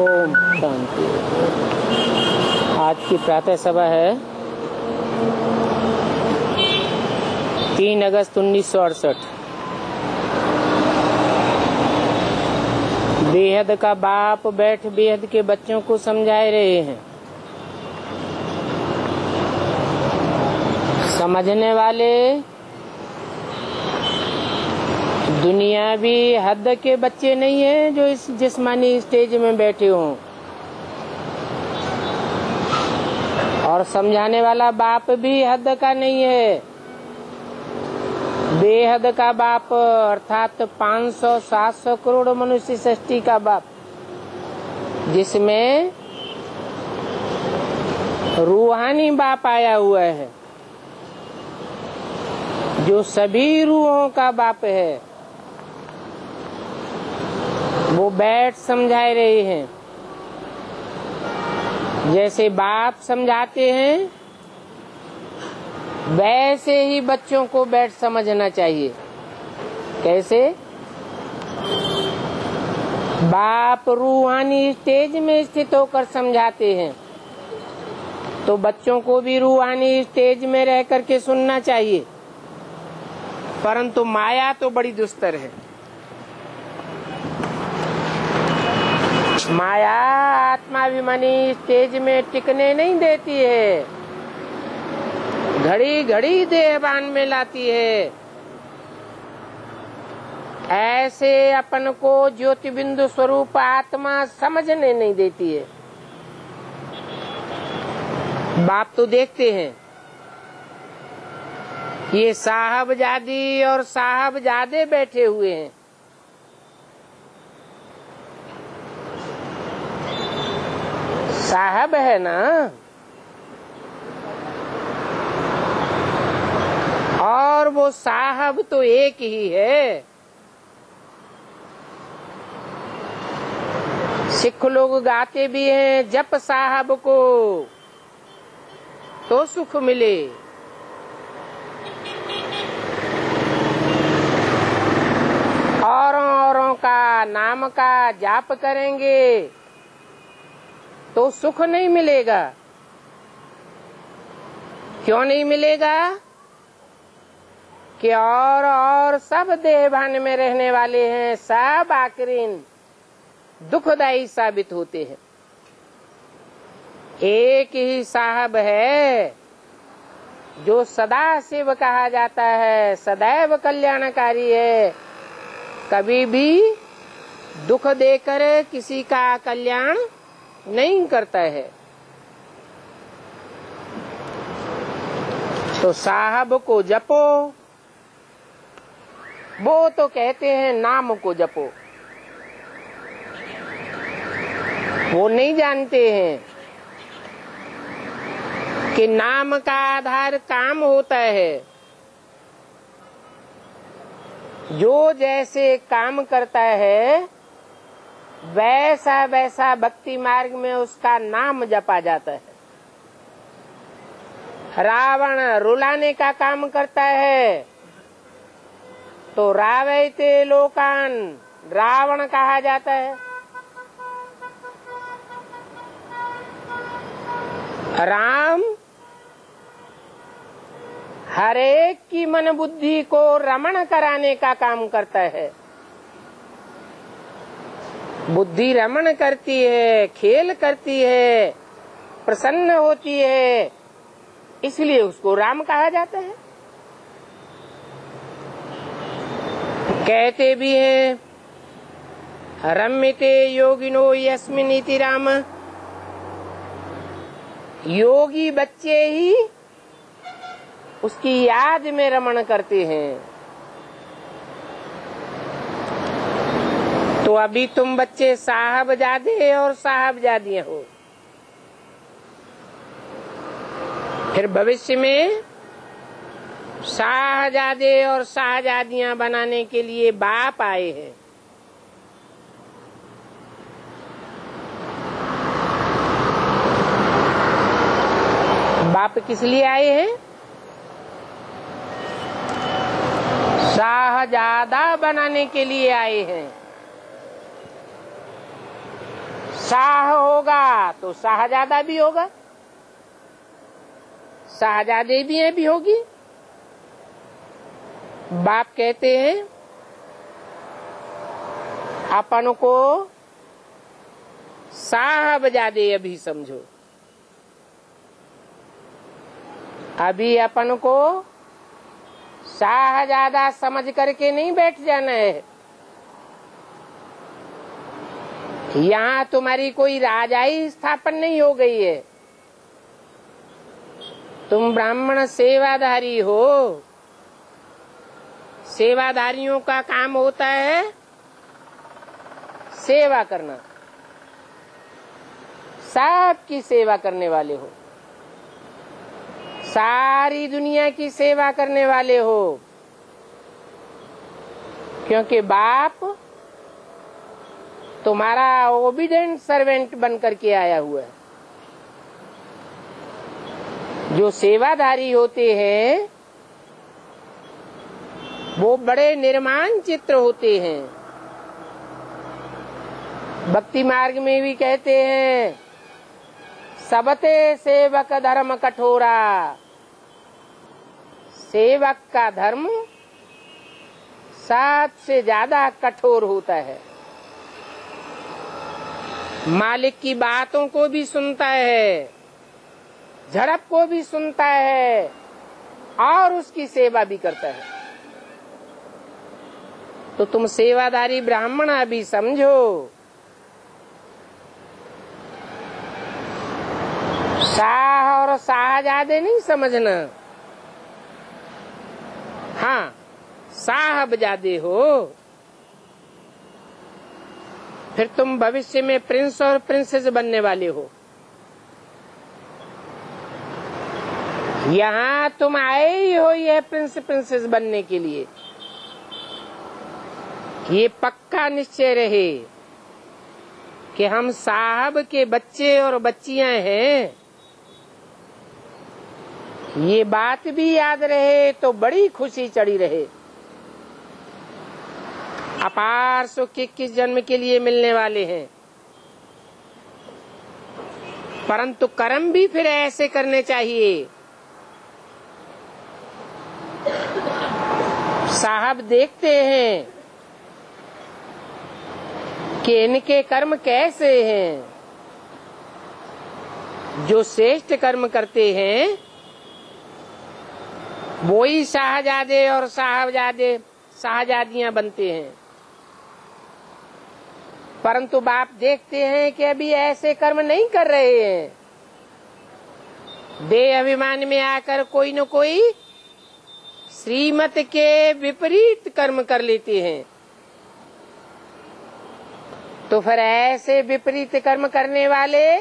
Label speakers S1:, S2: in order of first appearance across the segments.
S1: ओम शांति। आज की प्रातः सभा है। तीन अगस्त उन्नीस सौ अड़सठ। बेहद का बाप बैठ बेहद के बच्चों को समझाए रहे हैं। समझने वाले दुनिया भी हद के बच्चे नहीं है जो इस जिस्मानी स्टेज में बैठे हों। और समझाने वाला बाप भी हद का नहीं है। बेहद का बाप, अर्थात 500-700 करोड़ मनुष्य सृष्टि का बाप, जिसमें रूहानी बाप आया हुआ है, जो सभी रूहों का बाप है। वो बैठ समझाए रहे हैं। जैसे बाप समझाते हैं, वैसे ही बच्चों को बैठ समझना चाहिए। कैसे? बाप रूहानी स्टेज में स्थित होकर समझाते हैं। तो बच्चों को भी रूहानी स्टेज में रह करके सुनना चाहिए। परंतु माया तो बड़ी दुस्तर है। माया आत्माभिमानी स्टेज में टिकने नहीं देती है। घड़ी घड़ी देहबान में लाती है। ऐसे अपन को ज्योति बिंदु स्वरूप आत्मा समझने नहीं देती है। बाप तो देखते हैं ये साहबजादी और साहबजादे बैठे हुए हैं। साहब है ना? और वो साहब तो एक ही है। सिख लोग गाते भी हैं, जप साहब को तो सुख मिले। औरों औरों का नाम का जाप करेंगे। तो सुख नहीं मिलेगा। क्यों नहीं मिलेगा? कि और और सब देहभान में रहने वाले हैं, सब आखिरीन दुखदायी साबित होते हैं। एक ही साहब है, जो सदा शिव कहा जाता है, सदैव कल्याणकारी है। कभी भी दुख देकर किसी का कल्याण नहीं करता है। तो साहब को जपो। वो तो कहते हैं नाम को जपो। वो नहीं जानते हैं कि नाम का आधार काम होता है। जो जैसे काम करता है वैसा वैसा भक्ति मार्ग में उसका नाम जपा जाता है। रावण रुलाने का काम करता है। तो रावैते लोकान रावण कहा जाता है। राम हरेक की मन बुद्धि को रमण कराने का काम करता है। बुद्धि रमण करती है, खेल करती है, प्रसन्न होती है, इसलिए उसको राम कहा जाता है। कहते भी हैं, रम्यते योगिनो यस्मिन इति राम। योगी बच्चे ही उसकी याद में रमण करते हैं। तो अभी तुम बच्चे साहबजादे और साहबजादियाँ हो। फिर भविष्य में शाहजादे और शाहजादियाँ बनाने के लिए बाप आए हैं। बाप किस लिए आए हैं? शाहजादा बनाने के लिए आए हैं। शाह होगा तो शाहजादा भी होगा। शाहजादे भी हैं, भी होगी। बाप कहते हैं, अपन को साहबजादे अभी समझो। अभी अपन को शाहजादा समझ करके नहीं बैठ जाना है। यहाँ तुम्हारी कोई राजाई स्थापन नहीं हो गई है। तुम ब्राह्मण सेवाधारी हो। सेवाधारियों का काम होता है सेवा करना। सबकी सेवा करने वाले हो। सारी दुनिया की सेवा करने वाले हो। क्योंकि बाप तुम्हारा ओबिडेंट सर्वेंट बन करके आया हुआ है। जो सेवाधारी होते हैं, वो बड़े निर्माण चित्र होते हैं। भक्ति मार्ग में भी कहते हैं, सबते सेवक धर्म कठोरा। सेवक का धर्म सात से ज़्यादा कठोर होता है। मालिक की बातों को भी सुनता है, झड़प को भी सुनता है, और उसकी सेवा भी करता है। तो तुम सेवादारी ब्राह्मण अभी समझो। शाह और शाहजादे नहीं समझना। हाँ साहबजादे हो। फिर तुम भविष्य में प्रिंस और प्रिंसेस बनने वाले हो। यहाँ तुम आए ही हो ये प्रिंस प्रिंसेस बनने के लिए। ये पक्का निश्चय रहे कि हम साहब के बच्चे और बच्चियाँ हैं। ये बात भी याद रहे तो बड़ी खुशी चढ़ी रहे। अपार सुख किस जन्म के लिए मिलने वाले हैं? परंतु कर्म भी फिर ऐसे करने चाहिए। साहब देखते हैं कि इनके कर्म कैसे हैं। जो श्रेष्ठ कर्म करते हैं, वो ही शाहजादे और साहबजादे, शाहजादियाँ बनते हैं। परंतु बाप देखते हैं कि अभी ऐसे कर्म नहीं कर रहे हैं। देह अभिमान में आकर कोई न कोई श्रीमत के विपरीत कर्म कर लेते हैं। तो फिर ऐसे विपरीत कर्म करने वाले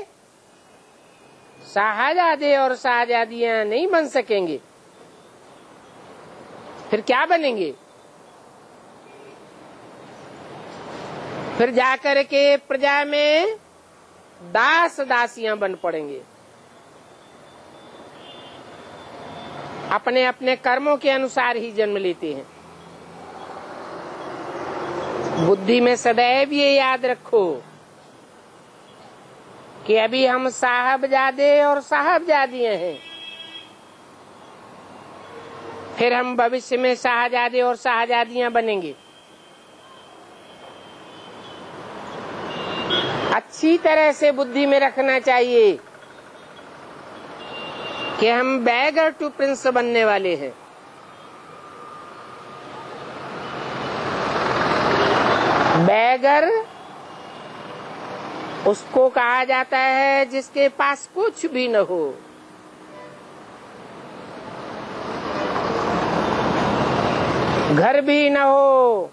S1: शाहजादे और शाहजादियाँ नहीं बन सकेंगे। फिर क्या बनेंगे? फिर जाकर के प्रजा में दास दासियाँ बन पड़ेंगे। अपने अपने कर्मों के अनुसार ही जन्म लेते हैं। बुद्धि में सदैव ये याद रखो कि अभी हम साहबजादे और साहबजादियाँ हैं। फिर हम भविष्य में शाहजादे और शाहजादियाँ बनेंगे। अच्छी तरह से बुद्धि में रखना चाहिए कि हम बैगर टू प्रिंस बनने वाले हैं। बैगर उसको कहा जाता है जिसके पास कुछ भी न हो। घर भी न हो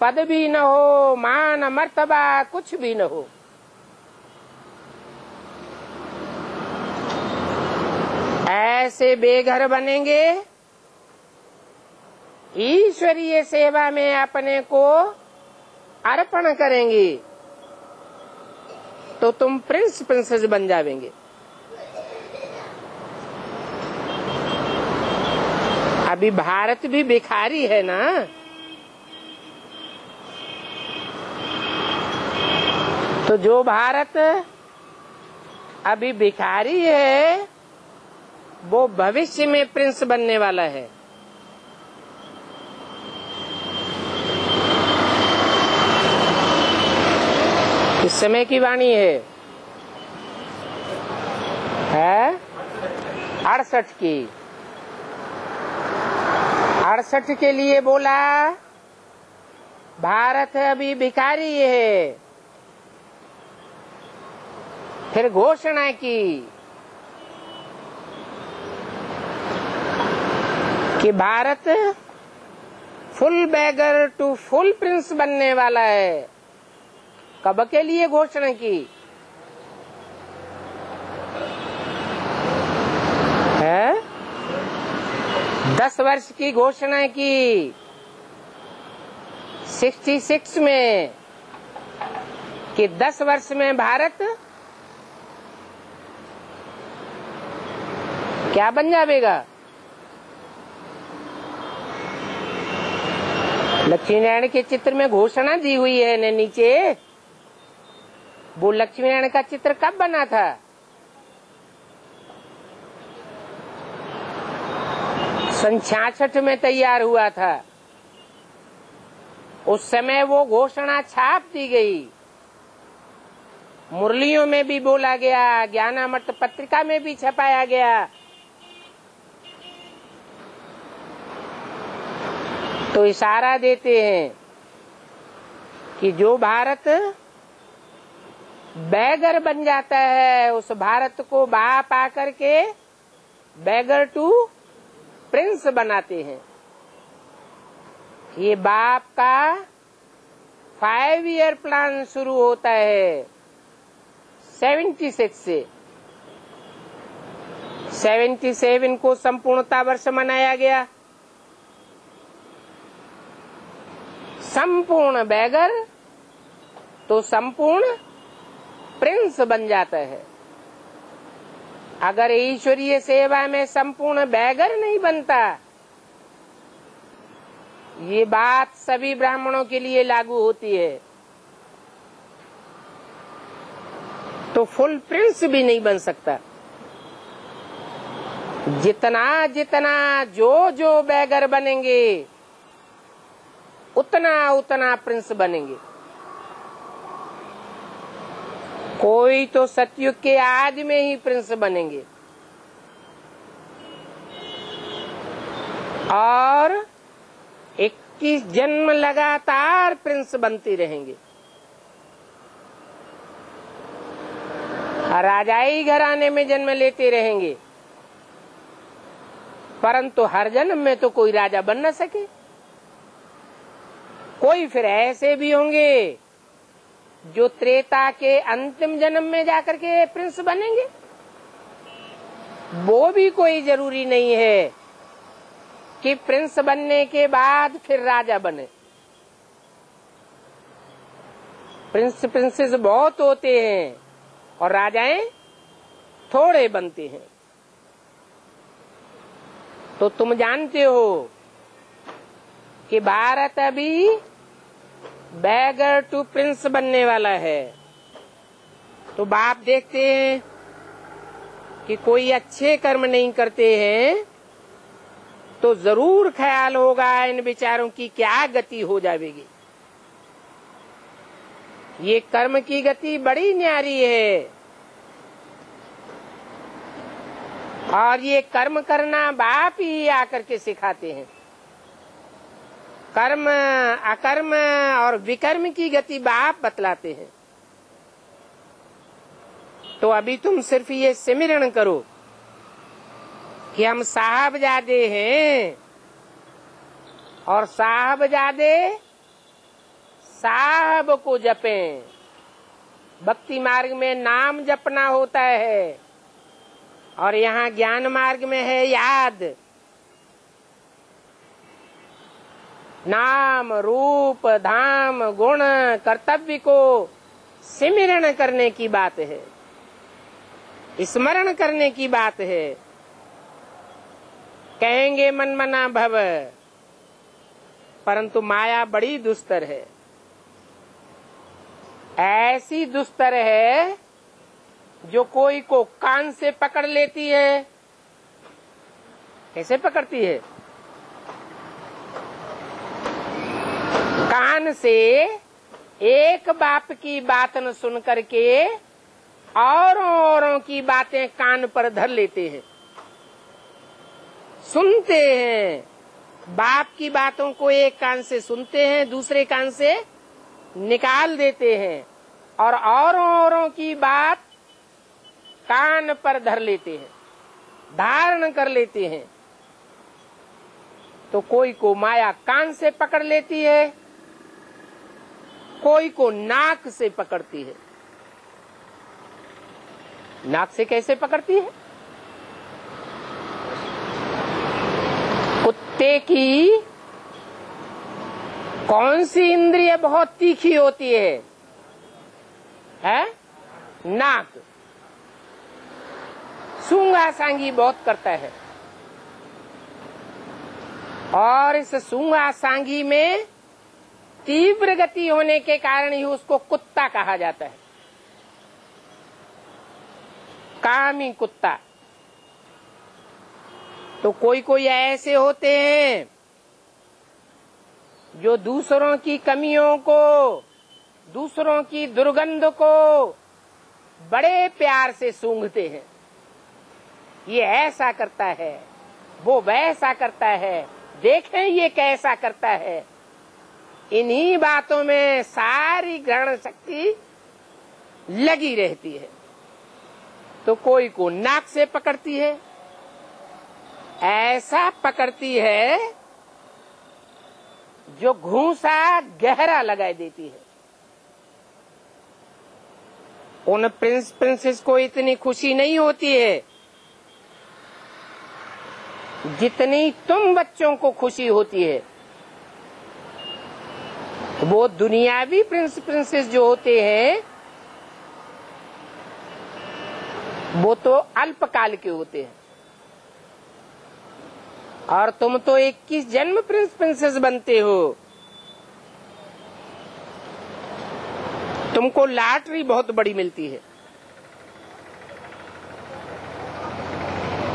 S1: पद भी न हो, मान, मर्तबा, कुछ भी न हो। ऐसे बेघर बनेंगे, ईश्वरीय सेवा में अपने को अर्पण करेंगे तो तुम प्रिंस प्रिंसेस बन जावेंगे। अभी भारत भी भिखारी है ना? तो जो भारत अभी भिखारी है, वो भविष्य में प्रिंस बनने वाला है। इस समय की वाणी है है? अड़सठ की। अड़सठ के लिए बोला, भारत अभी भिखारी है। फिर घोषणा की कि Bharat full beggar to full prince बनने वाला है। कब के लिए घोषणा की? है? दस वर्ष की घोषणा की। 66 में कि 10 वर्ष में भारत क्या बन जाएगा? लक्ष्मी नारायण के चित्र में घोषणा दी हुई है ने नीचे। वो लक्ष्मी नारायण का चित्र कब बना था? सन छियासठ में तैयार हुआ था। उस समय वो घोषणा छाप दी गई। मुरलियों में भी बोला गया, ज्ञानामृत पत्रिका में भी छपाया गया। तो इशारा देते हैं कि जो भारत बैगर बन जाता है, उस भारत को बाप आकर के बैगर टू प्रिंस बनाते हैं। ये बाप का फाइव ईयर प्लान शुरू होता है सेवेंटी सिक्स से। सेवेंटी सेवन को संपूर्णता वर्ष मनाया गया। संपूर्ण बैगर तो संपूर्ण प्रिंस बन जाता है। अगर ईश्वरीय सेवा में संपूर्ण बैगर नहीं बनता, ये बात सभी ब्राह्मणों के लिए लागू होती है। तो फुल प्रिंस भी नहीं बन सकता। जितना जितना जो जो बैगर बनेंगे उतना उतना प्रिंस बनेंगे। कोई तो सतयुग के आज में ही प्रिंस बनेंगे। और 21 जन्म लगातार प्रिंस बनते रहेंगे। राजाई घराने में जन्म लेते रहेंगे। परंतु हर जन्म में तो कोई राजा बन न सके। कोई फिर ऐसे भी होंगे जो त्रेता के अंतिम जन्म में जाकर के प्रिंस बनेंगे? वो भी कोई ज़रूरी नहीं है कि प्रिंस बनने के बाद फिर राजा बने। प्रिंस प्रिंसेस बहुत होते हैं और राजाएँ थोड़े बनते हैं। तो तुम जानते हो कि भारत अभी बैगर टू प्रिंस बनने वाला है। तो बाप देखते हैं कि कोई अच्छे कर्म नहीं करते हैं तो ज़रूर ख्याल होगा इन विचारों की क्या गति हो जाएगी। ये कर्म की गति बड़ी न्यारी है। और ये कर्म करना बाप ही आकर के सिखाते हैं। कर्म, अकर्म और विकर्म की गति बाप बतलाते हैं। तो अभी तुम सिर्फ़ ये सिमरण करो कि हम साहबजादे हैं और साहबजादे साहब को जपें। भक्ति मार्ग में नाम जपना होता है और यहाँ ज्ञान मार्ग में है याद। नाम, रूप, धाम, गुण, कर्तव्य को सिमरण करने की बात है। स्मरण करने की बात है। कहेंगे, मन मना भव। परंतु माया बड़ी दुस्तर है। ऐसी दुस्तर है जो कोई को कान से पकड़ लेती है। कैसे पकड़ती है? कान से एक बाप की बात न सुन करके औरों औरों की बातें कान पर धर लेते हैं। सुनते हैं। बाप की बातों को एक कान से सुनते हैं, दूसरे कान से निकाल देते हैं और औरों औरों की बात कान पर धर लेते हैं, धारण कर लेते हैं। तो कोई को माया कान से पकड़ लेती है कोई को नाक से पकड़ती है। नाक से कैसे पकड़ती है? कुत्ते की कौन सी इंद्रिय बहुत तीखी होती है? है? नाक। सूँगा सांगी बहुत करता है। और इस सूँगा सांगी में तीव्र गति होने के कारण ही उसको कुत्ता कहा जाता है। कामी कुत्ता। तो कोई कोई ऐसे होते हैं जो दूसरों की कमियों को, दूसरों की दुर्गंध को बड़े प्यार से सूंघते हैं। ये ऐसा करता है, वो वैसा करता है, देखें ये कैसा करता है। इन्हीं बातों में सारी ग्रहण शक्ति लगी रहती है। तो कोई को नाक से पकड़ती है, ऐसा पकड़ती है जो घूसा गहरा लगाई देती है। उन प्रिंस प्रिंसेस को इतनी खुशी नहीं होती है जितनी तुम बच्चों को खुशी होती है। वो दुनियावी प्रिंस प्रिंसेस जो होते हैं, वो तो अल्पकाल के होते हैं। और तुम तो 21 जन्म प्रिंस प्रिंसेस बनते हो। तुमको लॉटरी बहुत बड़ी मिलती है।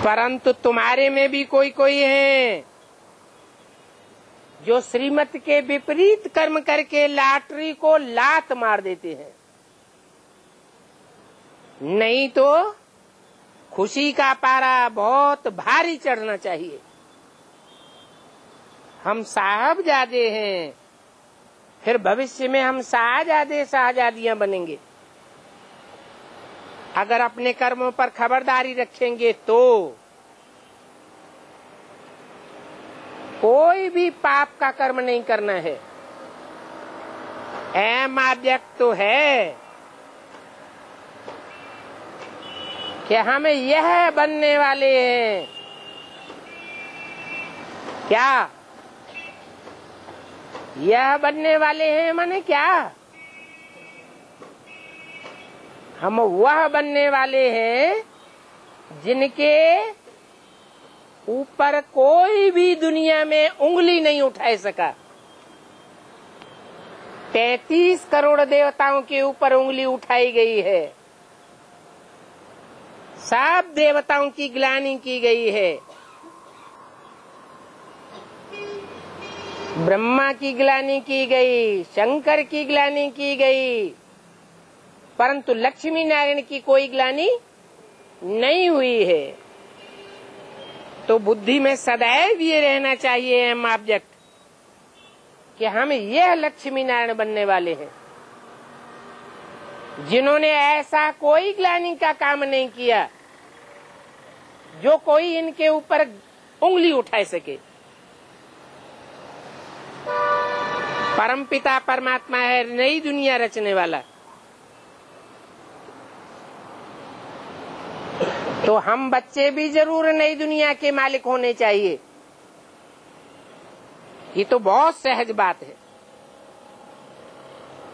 S1: परंतु तुम्हारे में भी कोई कोई है। जो श्रीमत के विपरीत कर्म करके लाटरी को लात मार देते हैं। नहीं तो खुशी का पारा बहुत भारी चढ़ना चाहिए। हम साहब जादे हैं, फिर भविष्य में हम शाहजादे शाहजादियाँ बनेंगे। अगर अपने कर्मों पर खबरदारी रखेंगे तो कोई भी पाप का कर्म नहीं करना है। एम ऑब्जेक्ट तो है कि हम यह बनने वाले हैं। क्या? यह बनने वाले हैं माने क्या? हम वह बनने वाले हैं जिनके ऊपर कोई भी दुनिया में उंगली नहीं उठा सका। तैतीस करोड़ देवताओं के ऊपर उंगली उठाई गई है। सब देवताओं की ग्लानी की गई है। ब्रह्मा की ग्लानी की गई, शंकर की ग्लानी की गई, परंतु लक्ष्मी नारायण की कोई ग्लानी नहीं हुई है। तो बुद्धि में सदैव ये रहना चाहिए एम ऑब्जेक्ट कि हम यह लक्ष्मी नारायण बनने वाले हैं। जिन्होंने ऐसा कोई ग्लानी का काम नहीं किया, जो कोई इनके ऊपर उंगली उठा सके। परमपिता परमात्मा है, नई दुनिया रचने वाला। तो हम बच्चे भी ज़रूर नई दुनिया के मालिक होने चाहिए। ये तो बहुत सहज बात है।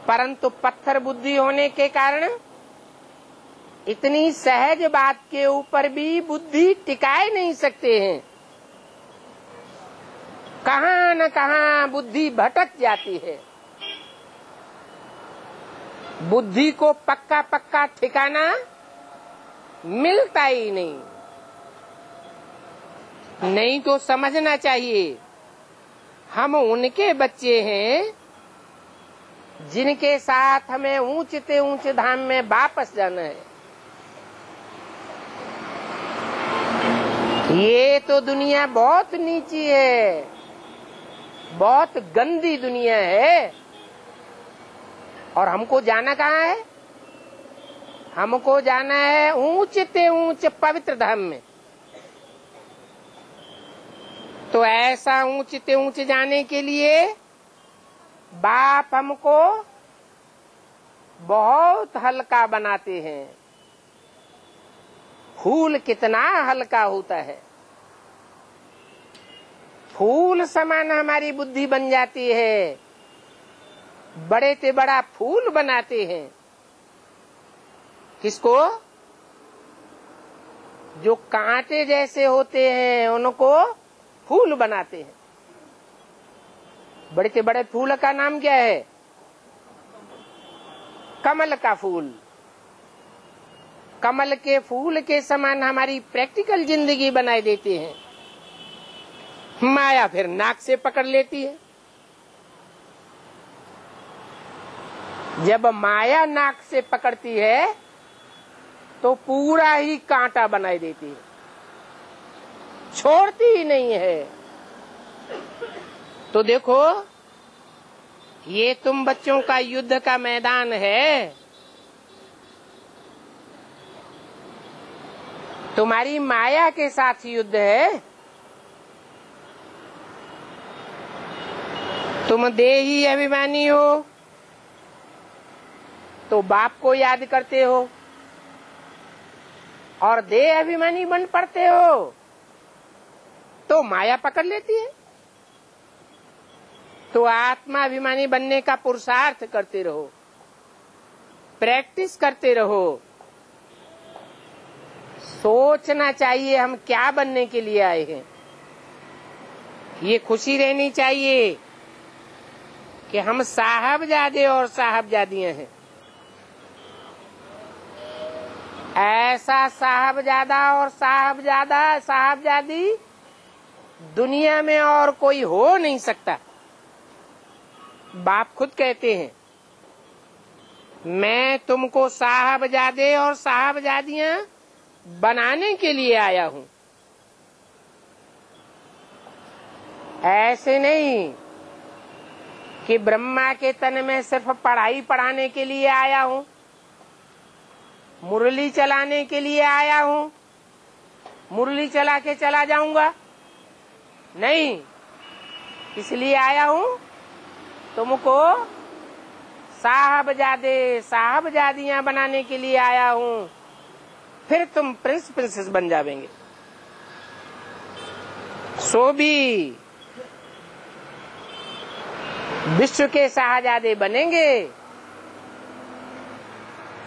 S1: परंतु पत्थर बुद्धि होने के कारण इतनी सहज बात के ऊपर भी बुद्धि टिकाए नहीं सकते हैं। कहा न कहा बुद्धि भटक जाती है। बुद्धि को पक्का पक्का ठिकाना मिलता ही नहीं। नहीं तो समझना चाहिए। हम उनके बच्चे हैं, जिनके साथ हमें ऊंचते ऊँचे धाम में वापस जाना है। ये तो दुनिया बहुत नीची है, बहुत गंदी दुनिया है। और हमको जाना कहाँ है? हमको जाना है ऊंचते ऊंच पवित्र धाम में। तो ऐसा ऊंचते ऊंच जाने के लिए बाप हमको बहुत हल्का बनाते हैं। फूल कितना हल्का होता है। फूल समान हमारी बुद्धि बन जाती है। बड़े से बड़ा फूल बनाते हैं। किसको? जो कांटे जैसे होते हैं, उनको फूल बनाते हैं। बड़े से बड़े फूल का नाम क्या है? कमल का फूल। कमल के फूल के समान हमारी प्रैक्टिकल ज़िंदगी बनाए देते हैं। माया फिर नाक से पकड़ लेती है। जब माया नाक से पकड़ती है तो पूरा ही कांटा बनाई देती है। छोड़ती ही नहीं है। तो देखो, ये तुम बच्चों का युद्ध का मैदान है। तुम्हारी माया के साथ युद्ध है। तुम देही अभिमानी हो तो बाप को याद करते हो। और देह अभिमानी बन पड़ते हो। तो माया पकड़ लेती है। तो आत्मा अभिमानी बनने का पुरुषार्थ करते रहो। प्रैक्टिस करते रहो। सोचना चाहिए हम क्या बनने के लिए आए हैं। ये खुशी रहनी चाहिए कि हम साहबजादे और साहब साहबजादियाँ हैं। ऐसा साहबजादा और साहबजादा, साहबजादी दुनिया में और कोई हो नहीं सकता। बाप खुद कहते हैं, मैं तुमको साहबजादे और साहबजादियाँ बनाने के लिए आया हूँ। ऐसे नहीं कि ब्रह्मा के तन में सिर्फ़ पढ़ाई पढ़ाने के लिए आया हूँ। मुरली चलाने के लिए आया हूँ। मुरली चला के चला जाऊँगा। नहीं, इसलिए आया हूँ, तुमको साहबजादे साहबजादियाँ बनाने के लिए आया हूँ। फिर तुम प्रिंस, प्रिंसेस बन जावेंगे। सो भी विश्व के शाहजादे बनेंगे।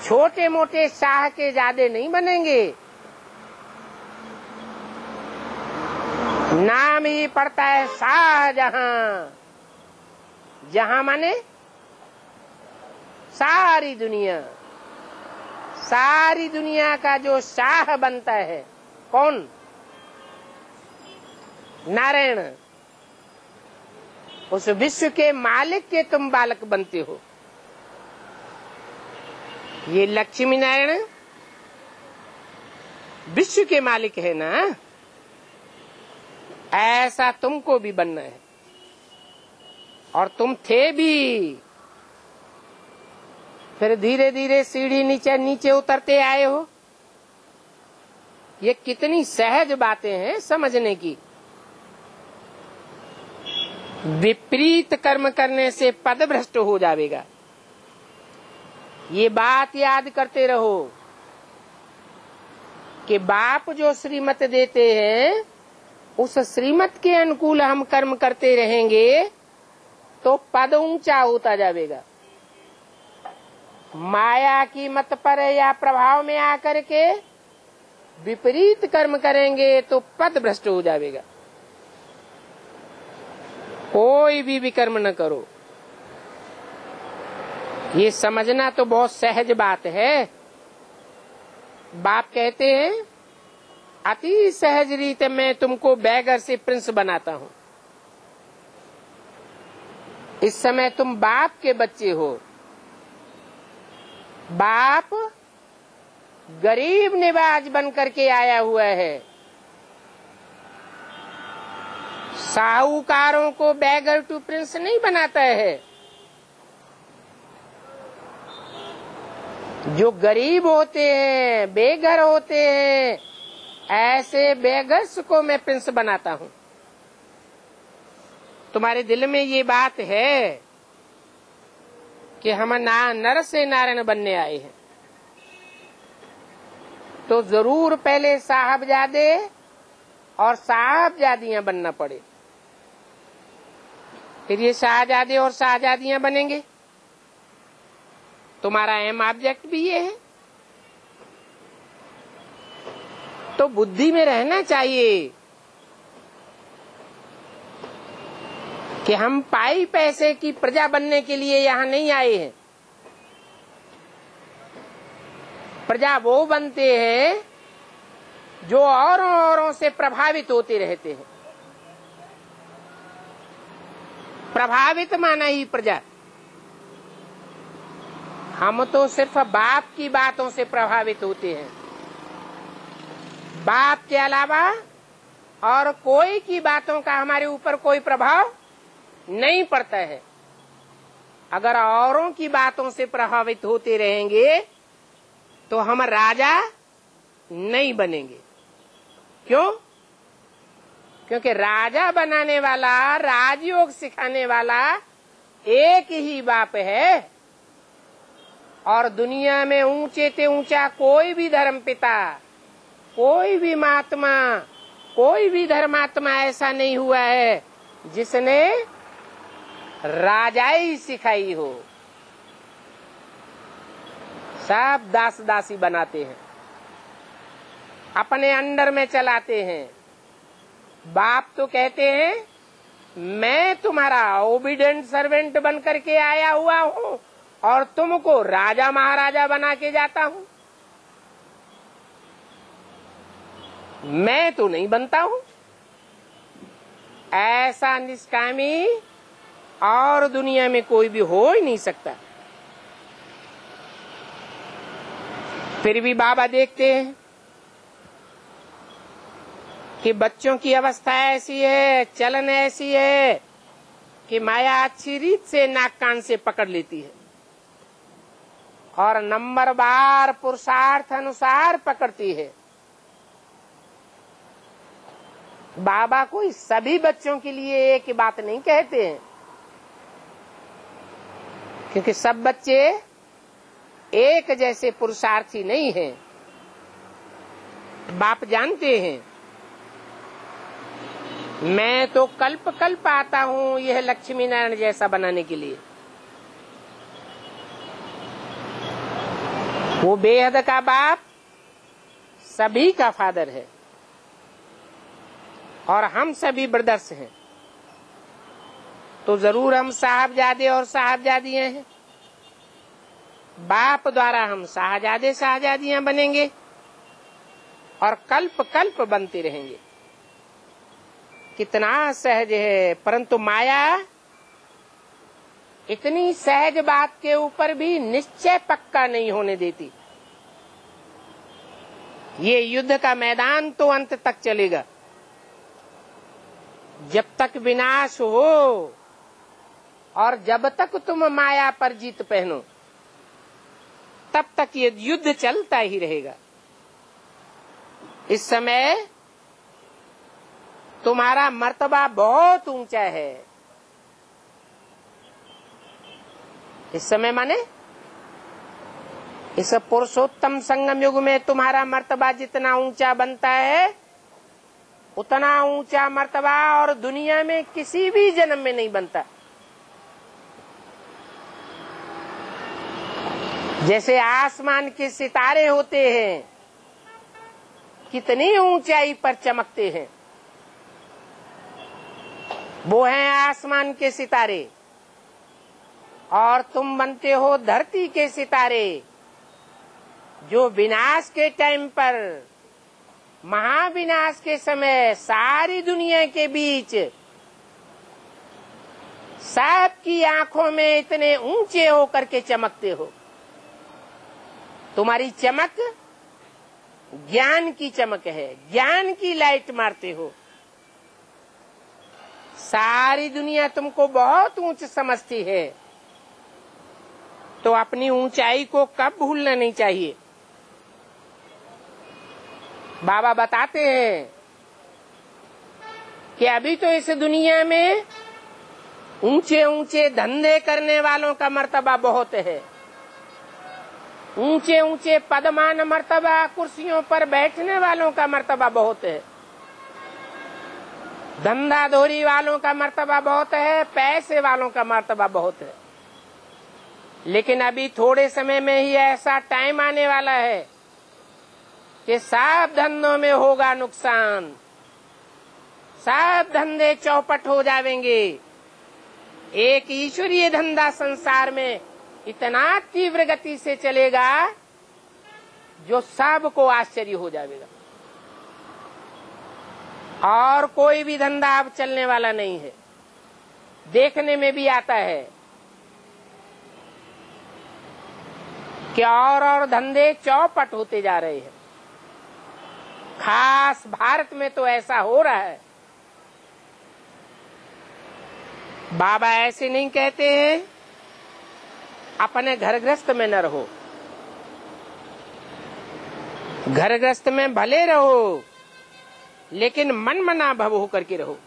S1: छोटे मोटे शाह के जादे नहीं बनेंगे। नाम ही पड़ता है शाहजहां जहाँ। माने? सारी दुनिया। सारी दुनिया का जो शाह बनता है, कौन? नारायण। उस विश्व के मालिक के तुम बालक बनते हो। ये लक्ष्मी नारायण विश्व के मालिक है ना? ऐसा तुमको भी बनना है। और तुम थे भी। फिर धीरे धीरे सीढ़ी नीचे नीचे उतरते आए हो। ये कितनी सहज बातें हैं समझने की। विपरीत कर्म करने से पद भ्रष्ट हो जाएगा ये बात याद करते रहो कि बाप जो श्रीमत देते हैं, उस श्रीमत के अनुकूल हम कर्म करते रहेंगे तो पद ऊँचा होता जाएगा। माया की मत पर या प्रभाव में आकर के विपरीत कर्म करेंगे तो पद भ्रष्ट हो जाएगा। कोई भी विकर्म न करो। ये समझना तो बहुत सहज बात है। बाप कहते हैं, अति सहज रीत में तुमको बैगर से प्रिंस बनाता हूँ। इस समय तुम बाप के बच्चे हो। बाप गरीब निवाज बन करके आया हुआ है। साहूकारों को बैगर टू प्रिंस नहीं बनाता है। जो गरीब होते हैं, बेघर होते हैं, ऐसे बेगर्स को मैं प्रिंस बनाता हूँ। तुम्हारे दिल में ये बात है कि हम ना नर से नारायण बनने आए हैं। तो ज़रूर पहले साहबजादे और साहबजादियाँ बनना पड़े। फिर ये शाहजादे और शाहजादियाँ बनेंगे। तुम्हारा एम ऑब्जेक्ट भी ये है। तो बुद्धि में रहना चाहिए कि हम पाई पैसे की प्रजा बनने के लिए यहाँ नहीं आए हैं। प्रजा वो बनते हैं जो औरों औरों से प्रभावित होते रहते हैं। प्रभावित माना ही प्रजा। हम तो सिर्फ़ बाप की बातों से प्रभावित होते हैं। बाप के अलावा और कोई की बातों का हमारे ऊपर कोई प्रभाव नहीं पड़ता है। अगर औरों की बातों से प्रभावित होते रहेंगे तो हम राजा नहीं बनेंगे। क्यों? क्योंकि राजा बनाने वाला, राजयोग सिखाने वाला एक ही बाप है। और दुनिया में ऊँचे से ऊँचा कोई भी धर्म पिता कोई भी महात्मा, कोई भी धर्मात्मा ऐसा नहीं हुआ है जिसने राजाई सिखाई हो। सब दास दासी बनाते हैं, अपने अंडर में चलाते हैं। बाप तो कहते हैं, मैं तुम्हारा ओबिडेंट सर्वेंट बन करके आया हुआ हूँ। और तुमको राजा महाराजा बना के जाता हूँ। मैं तो नहीं बनता हूँ। ऐसा निष्कामी और दुनिया में कोई भी हो ही नहीं सकता। फिर भी बाबा देखते हैं कि बच्चों की अवस्था ऐसी है, चलन ऐसी है कि माया अच्छी रीत से नाक कान से पकड़ लेती है। और नंबर बार पुरुषार्थ अनुसार पकड़ती है। बाबा कोई सभी बच्चों के लिए एक ही बात नहीं कहते हैं। क्योंकि सब बच्चे एक जैसे पुरुषार्थी नहीं हैं। बाप जानते हैं। मैं तो कल्प कल्प आता हूँ यह लक्ष्मी नारायण जैसा बनाने के लिए। वो बेहद का बाप सभी का फादर है। और हम सभी ब्रदर्स हैं। तो ज़रूर हम साहबजादे और साहबजादियाँ हैं। बाप द्वारा हम शाहजादे शाहजादियाँ बनेंगे और कल्प कल्प बनते रहेंगे। कितना सहज है, परंतु माया इतनी सहज बात के ऊपर भी निश्चय पक्का नहीं होने देती। ये युद्ध का मैदान तो अंत तक चलेगा। जब तक विनाश हो और जब तक तुम माया पर जीत पहनो, तब तक ये युद्ध चलता ही रहेगा। इस समय तुम्हारा मर्तबा बहुत ऊँचा है। इस समय माने? इस पुरुषोत्तम संगम युग में तुम्हारा मर्तबा जितना ऊँचा बनता है, उतना ऊँचा मर्तबा और दुनिया में किसी भी जन्म में नहीं बनता। जैसे आसमान के सितारे होते हैं, कितनी ऊंचाई पर चमकते हैं। वो हैं आसमान के सितारे। और तुम बनते हो धरती के सितारे, जो विनाश के टाइम पर, महाविनाश के समय सारी दुनिया के बीच सबकी आँखों में इतने ऊँचे होकर के चमकते हो। तुम्हारी चमक ज्ञान की चमक है, ज्ञान की लाइट मारते हो। सारी दुनिया तुमको बहुत ऊंच समझती है। तो अपनी ऊंचाई को कब भूलना नहीं चाहिए? बाबा बताते हैं कि अभी तो इस दुनिया में ऊँचे ऊँचे धंधे करने वालों का मर्तबा बहुत है। ऊँचे ऊँचे पदमान मर्तबा, कुर्सियों पर बैठने वालों का मर्तबा बहुत है। धंधा धोरी वालों का मर्तबा बहुत है, पैसे वालों का मर्तबा बहुत है। लेकिन अभी थोड़े समय में ही ऐसा टाइम आने वाला है कि सब धंधों में होगा नुकसान। सब धंधे चौपट हो जाएँगे। एक ईश्वरीय धंधा संसार में इतना तीव्र गति से चलेगा जो सबको आश्चर्य हो जाएगा। और कोई भी धंधा अब चलने वाला नहीं है। देखने में भी आता है। कि और और धंधे चौपट होते जा रहे हैं। खास भारत में तो ऐसा हो रहा है। बाबा ऐसे नहीं कहते हैं, अपने घर ग्रस्त में न रहो। घर ग्रस्त में भले रहो, लेकिन मन मना भव होकर के रहो।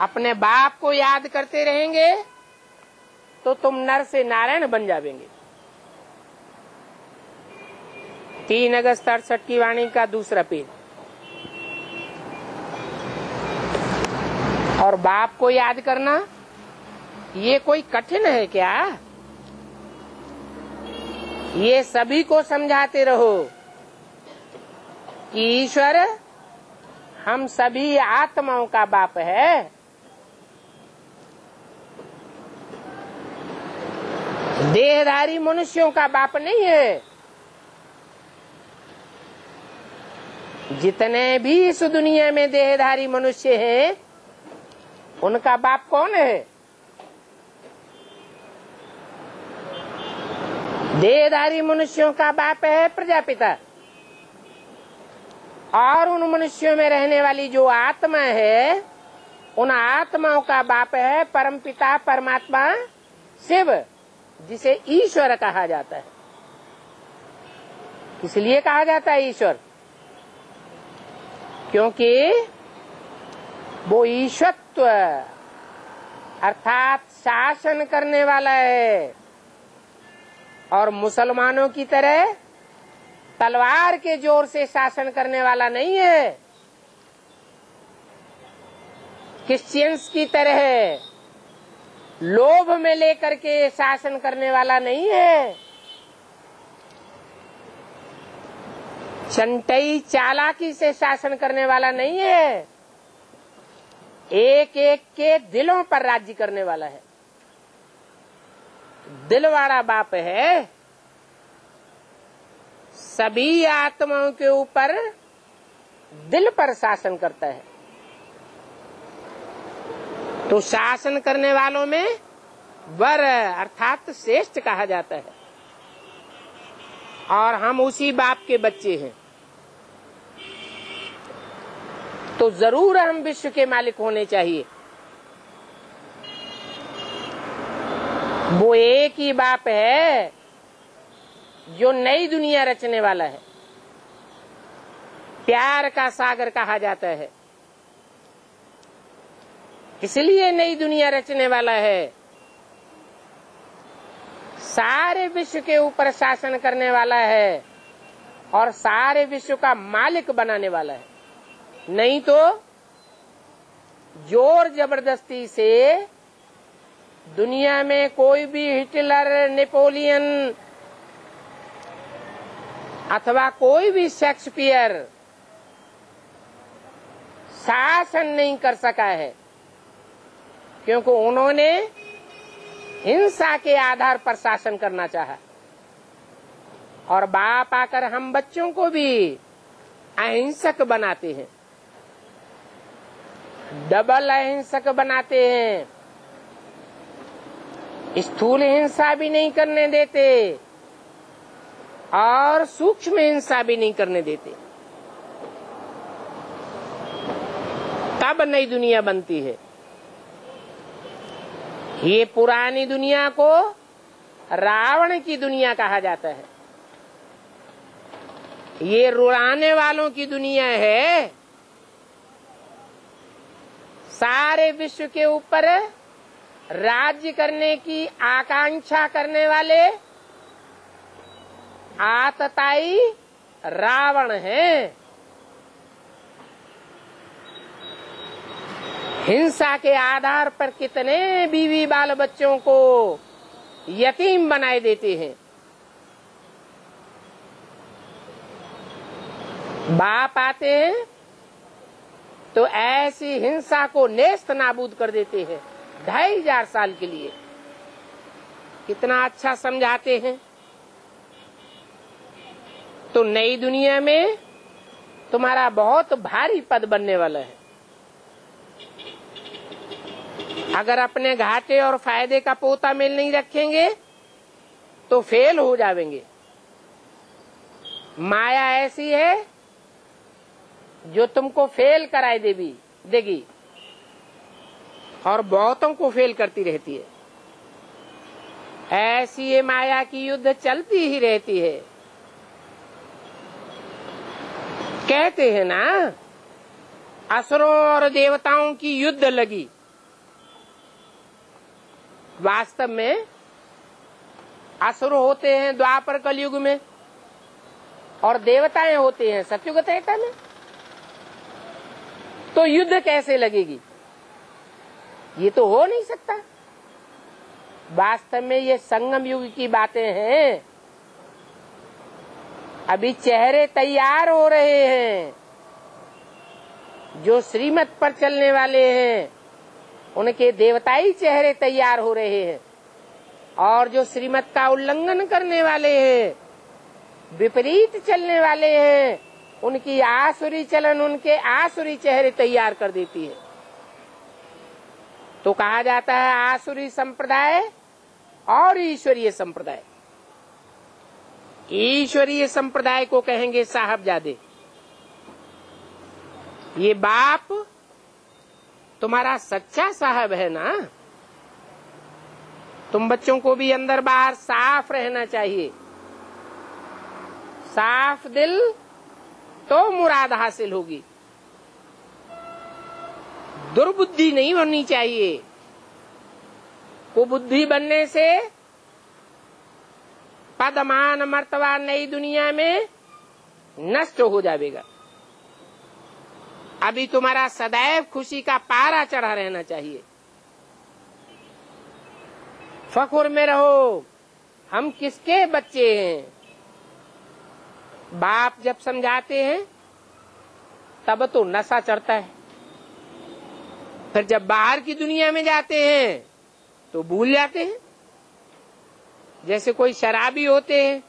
S1: अपने बाप को याद करते रहेंगे तो तुम नर से नारायण बन जावेंगे। तीन अगस्त अड़सठ की वाणी का दूसरा पेज और बाप को याद करना, ये कोई कठिन है क्या? ये सभी को समझाते रहो कि ईश्वर, हम सभी आत्माओं का बाप है। देहधारी मनुष्यों का बाप नहीं है। जितने भी इस दुनिया में देहधारी मनुष्य हैं, उनका बाप कौन है? देहधारी मनुष्यों का बाप है प्रजापिता। और उन मनुष्यों में रहने वाली जो आत्मा है, उन आत्माओं का बाप है परमपिता परमात्मा, शिव, जिसे ईश्वर कहा जाता है। इसलिए कहा जाता है ईश्वर? क्योंकि वो ईश्वत्व, अर्थात शासन करने वाला है। और मुसलमानों की तरह तलवार के ज़ोर से शासन करने वाला नहीं है। क्रिश्चियंस की तरह लोभ में लेकर के शासन करने वाला नहीं है। चंटई चालाकी से शासन करने वाला नहीं है। एक एक के दिलों पर राज्य करने वाला है। दिलवाड़ा बाप है। सभी आत्माओं के ऊपर दिल पर शासन करता है। तो शासन करने वालों में वर अर्थात श्रेष्ठ कहा जाता है। और हम उसी बाप के बच्चे हैं। तो ज़रूर हम विश्व के मालिक होने चाहिए। वो एक ही बाप है जो नई दुनिया रचने वाला है। प्यार का सागर कहा जाता है। इसलिए नई दुनिया रचने वाला है। सारे विश्व के ऊपर शासन करने वाला है और सारे विश्व का मालिक बनाने वाला है। नहीं तो ज़ोर ज़बरदस्ती से दुनिया में कोई भी हिटलर, नेपोलियन अथवा कोई भी शेक्सपियर शासन नहीं कर सका है, क्योंकि उन्होंने हिंसा के आधार पर शासन करना चाहा। और बाप आकर हम बच्चों को भी अहिंसक बनाते हैं। डबल अहिंसक बनाते हैं। स्थूल हिंसा भी नहीं करने देते और सूक्ष्म हिंसा भी नहीं करने देते। तब नई दुनिया बनती है। ये पुरानी दुनिया को रावण की दुनिया कहा जाता है। ये रुलाने वालों की दुनिया है। सारे विश्व के ऊपर राज्य करने की आकांक्षा करने वाले आतताई रावण हैं। हिंसा के आधार पर कितने बीवी बाल बच्चों को यतीम बनाए देते हैं। बाप आते हैं तो ऐसी हिंसा को नेस्त नाबूद कर देते हैं ढाई हज़ार साल के लिए। कितना अच्छा समझाते हैं। तो नई दुनिया में तुम्हारा बहुत भारी पद बनने वाला है। अगर अपने घाटे और फ़ायदे का पोता मेल नहीं रखेंगे तो फेल हो जाएँगे माया ऐसी है जो तुमको फेल कराए देवी, देगी। और बहुतों को फेल करती रहती है। ऐसी ये माया की युद्ध चलती ही रहती है। कहते हैं ना, असुरों और देवताओं की युद्ध लगी। वास्तव में असुर होते हैं द्वापर कलयुग में, और देवताएँ होते हैं। सत्युग में तो युद्ध कैसे लगेगी? ये तो हो नहीं सकता। वास्तव में ये संगम युग की बातें हैं। अभी चेहरे तैयार हो रहे हैं। जो श्रीमत पर चलने वाले हैं, उनके देवताई चेहरे तैयार हो रहे हैं। और जो श्रीमत का उल्लंघन करने वाले हैं, विपरीत चलने वाले हैं। उनकी आसुरी चलन उनके आसुरी चेहरे तैयार कर देती है। तो कहा जाता है आसुरी संप्रदाय और ईश्वरीय संप्रदाय। ईश्वरीय संप्रदाय को कहेंगे साहबजादे। ये बाप तुम्हारा सच्चा साहब है ना? तुम बच्चों को भी अंदर बाहर साफ़ रहना चाहिए। साफ़ दिल तो मुराद हासिल होगी। दुर्बुद्धि नहीं बननी चाहिए। कुबुद्धि बनने से पदमान मर्तबा नई दुनिया में नष्ट हो जाएगा। अभी तुम्हारा सदैव खुशी का पारा चढ़ा रहना चाहिए। फखुर में रहो, हम किसके बच्चे हैं? बाप जब समझाते हैं, तब तो नशा चढ़ता है। फिर जब बाहर की दुनिया में जाते हैं तो भूल जाते हैं। जैसे कोई शराबी होते हैं,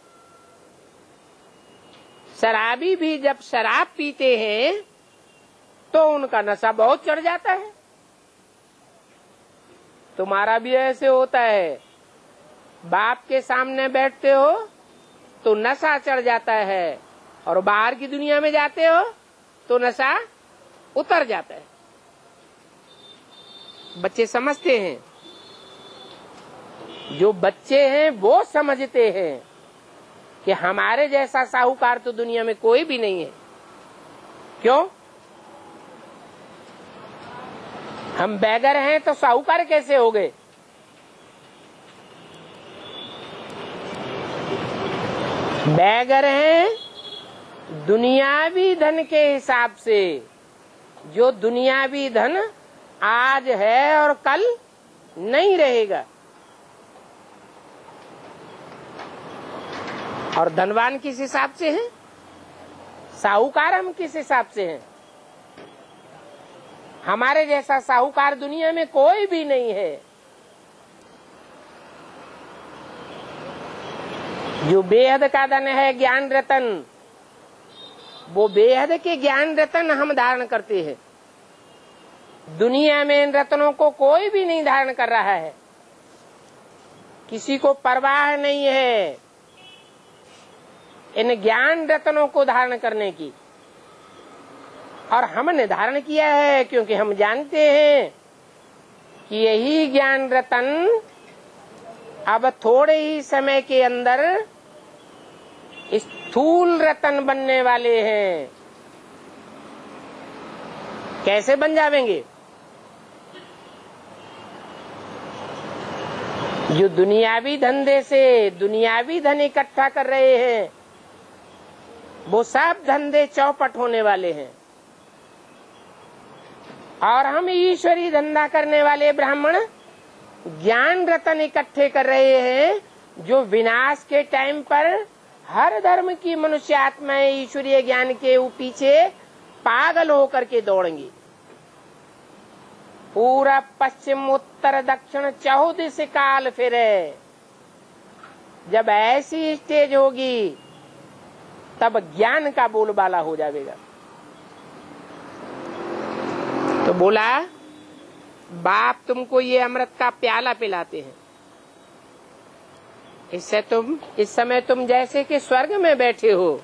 S1: शराबी भी जब शराब पीते हैं तो उनका नशा बहुत चढ़ जाता है। तुम्हारा भी ऐसे होता है। बाप के सामने बैठते हो तो नशा चढ़ जाता है। और बाहर की दुनिया में जाते हो तो नशा उतर जाता है। बच्चे समझते हैं। जो बच्चे हैं, वो समझते हैं कि हमारे जैसा साहूकार तो दुनिया में कोई भी नहीं है। क्यों? हम बैगर हैं तो साहूकार कैसे हो गए? बैगर हैं, दुनियावी धन के हिसाब से। जो दुनियावी धन आज है और कल नहीं रहेगा। और धनवान किस हिसाब से हैं? साहूकार हम किस हिसाब से हैं? हमारे जैसा साहूकार दुनिया में कोई भी नहीं है। जो बेहद का धन है ज्ञान रतन। वो बेहद के ज्ञान रतन हम धारण करते हैं। दुनिया में इन रत्नों को कोई भी नहीं धारण कर रहा है। किसी को परवाह नहीं है इन ज्ञान रत्नों को धारण करने की। और हमने धारण किया है क्योंकि हम जानते हैं कि यही ज्ञान रतन अब थोड़े ही समय के अंदर स्थूल रतन बनने वाले हैं। कैसे बन जावेंगे? जो दुनियावी धंधे से दुनियावी धन इकट्ठा कर रहे हैं, वो सब धंधे चौपट होने वाले हैं। और हम ईश्वरी धंधा करने वाले ब्राह्मण ज्ञान रतन इकट्ठे कर रहे हैं, जो विनाश के टाइम पर हर धर्म की मनुष्य आत्माएँ ईश्वरीय ज्ञान के पीछे पागल होकर के दौड़ेंगी। पूरा पश्चिम, उत्तर, दक्षिण चौदिस काल फिर जब ऐसी स्टेज होगी, तब ज्ञान का बोलबाला हो जाएगा। तो बोला बाप तुमको ये अमृत का प्याला पिलाते हैं। इससे तुम, इस समय तुम जैसे कि स्वर्ग में बैठे हो।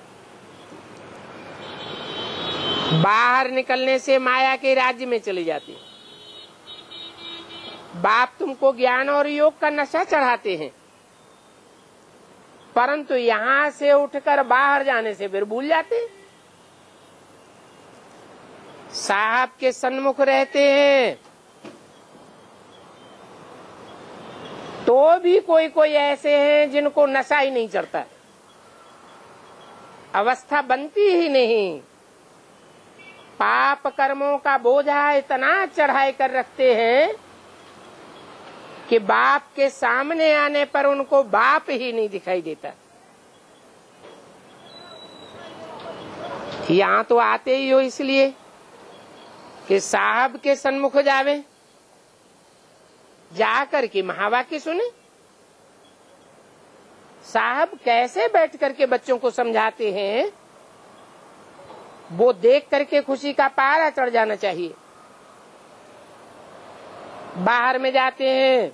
S1: बाहर निकलने से माया के राज्य में चले जाते बाप तुमको ज्ञान और योग का नशा चढ़ाते हैं। परंतु यहाँ से उठकर बाहर जाने से फिर भूल जाते साहब के सन्मुख रहते हैं। तो भी कोई कोई ऐसे हैं जिनको नशा ही नहीं चढ़ता। अवस्था बनती ही नहीं। पाप कर्मों का बोझा इतना चढ़ाई कर रखते हैं कि बाप के सामने आने पर उनको बाप ही नहीं दिखाई देता। यहाँ तो आते ही हो इसलिए कि साहब के सन्मुख जावे। जाकर के, महावाक्य सुने। साहब कैसे बैठ करके बच्चों को समझाते हैं? वो देख करके खुशी का पारा चढ़ जाना चाहिए। बाहर में जाते हैं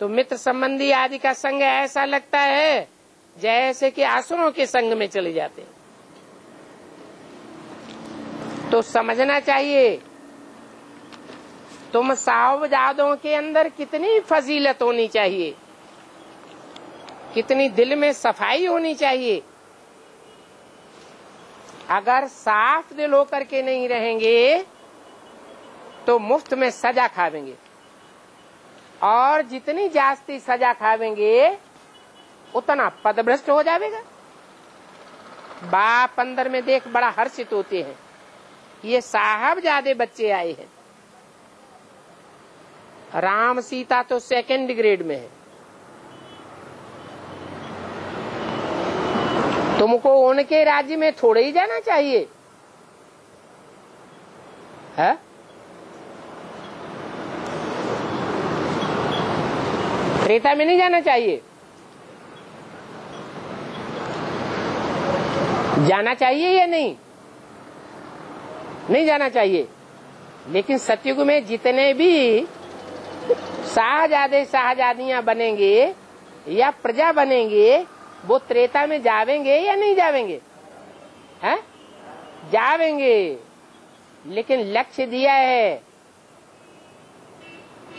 S1: तो मित्र संबंधी आदि का संग ऐसा लगता है, जैसे कि आसुरों के संग में चले जाते हैं। तो समझना चाहिए तुम साहबजादों के अंदर कितनी फजीलत होनी चाहिए? कितनी दिल में सफ़ाई होनी चाहिए? अगर साफ़ दिल होकर के नहीं रहेंगे तो मुफ़्त में सजा खावेंगे। और जितनी जास्ती सजा खावेंगे, उतना पदभ्रष्ट हो जाएगा बाप अंदर में देख बड़ा हर्षित होते हैं। ये साहब ज़्यादा बच्चे आए हैं। राम सीता तो सेकंड ग्रेड में है। तुमको उनके राज्य में थोड़े ही जाना चाहिए। है? त्रेता में नहीं जाना चाहिए। जाना चाहिए या नहीं? नहीं जाना चाहिए। लेकिन सतयुग में जितने भी शाहजादे शाहजादियाँ बनेंगे या प्रजा बनेंगे, वो त्रेता में जावेंगे या नहीं जावेंगे? हैं? जावेंगे। लेकिन लक्ष्य दिया है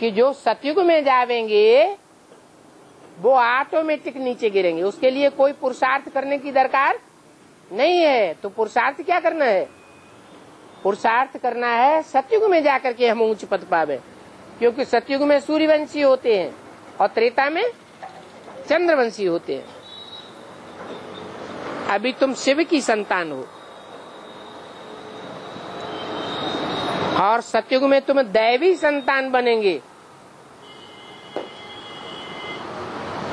S1: कि जो सतयुग में जावेंगे, वो ऑटोमेटिक नीचे गिरेंगे। उसके लिए कोई पुरुषार्थ करने की दरकार नहीं है। तो पुरुषार्थ क्या करना है? पुरुषार्थ करना है सतयुग में जाकर के हम ऊंच पद पावे। क्योंकि सतयुग में सूर्यवंशी होते हैं और त्रेता में चंद्रवंशी होते हैं। अभी तुम शिव की संतान हो। और सतयुग में तुम दैवी संतान बनेंगे।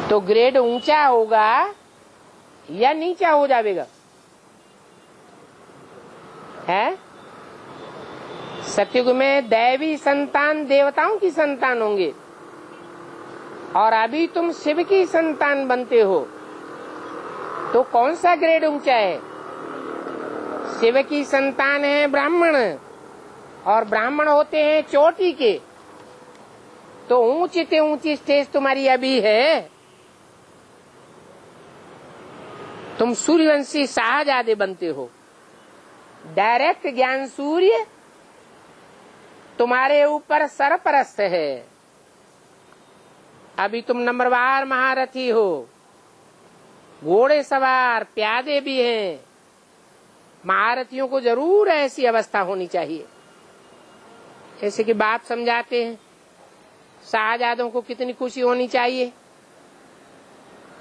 S1: तो ग्रेड ऊँचा होगा या नीचा हो जाएगा है? सतयुग में दैवी संतान देवताओं की संतान होंगे। और अभी तुम शिव की संतान बनते हो। तो कौन सा ग्रेड ऊँचा है? शिव की संतान है ब्राह्मण। और ब्राह्मण होते हैं चोटी के। तो ऊँची से ऊँची स्टेज तुम्हारी अभी है। तुम सूर्यवंशी शाहजादे बनते हो। डायरेक्ट ज्ञान सूर्य तुम्हारे ऊपर सरपरस्त है। अभी तुम नंबरवार महारथी हो। घोड़े सवार, प्यादे भी हैं। महारथियों को ज़रूर ऐसी अवस्था होनी चाहिए। जैसे कि बाप समझाते हैं। शाहजादों को कितनी खुशी होनी चाहिए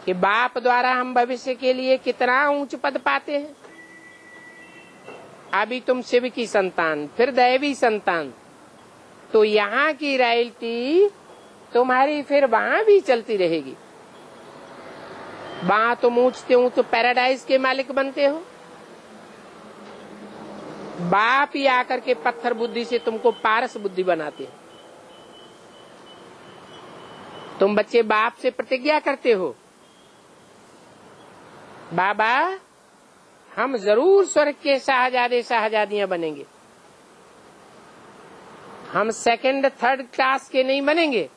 S1: कि बाप द्वारा हम भविष्य के लिए कितना ऊंच पद पाते हैं। अभी तुम शिव की संतान, फिर दैवी संतान तो यहाँ की रॉयल्टी तुम्हारी फिर वहाँ भी चलती रहेगी। वहाँ तुम ऊंचते हो तो पैराडाइज के मालिक बनते हो। बाप ही आकर के पत्थर बुद्धि से तुमको पारस बुद्धि बनाते हैं। तुम बच्चे बाप से प्रतिज्ञा करते हो। बाबा, हम ज़रूर स्वर्ग के शाहजादे शाहजादियाँ बनेंगे। हम सेकंड थर्ड क्लास के नहीं बनेंगे।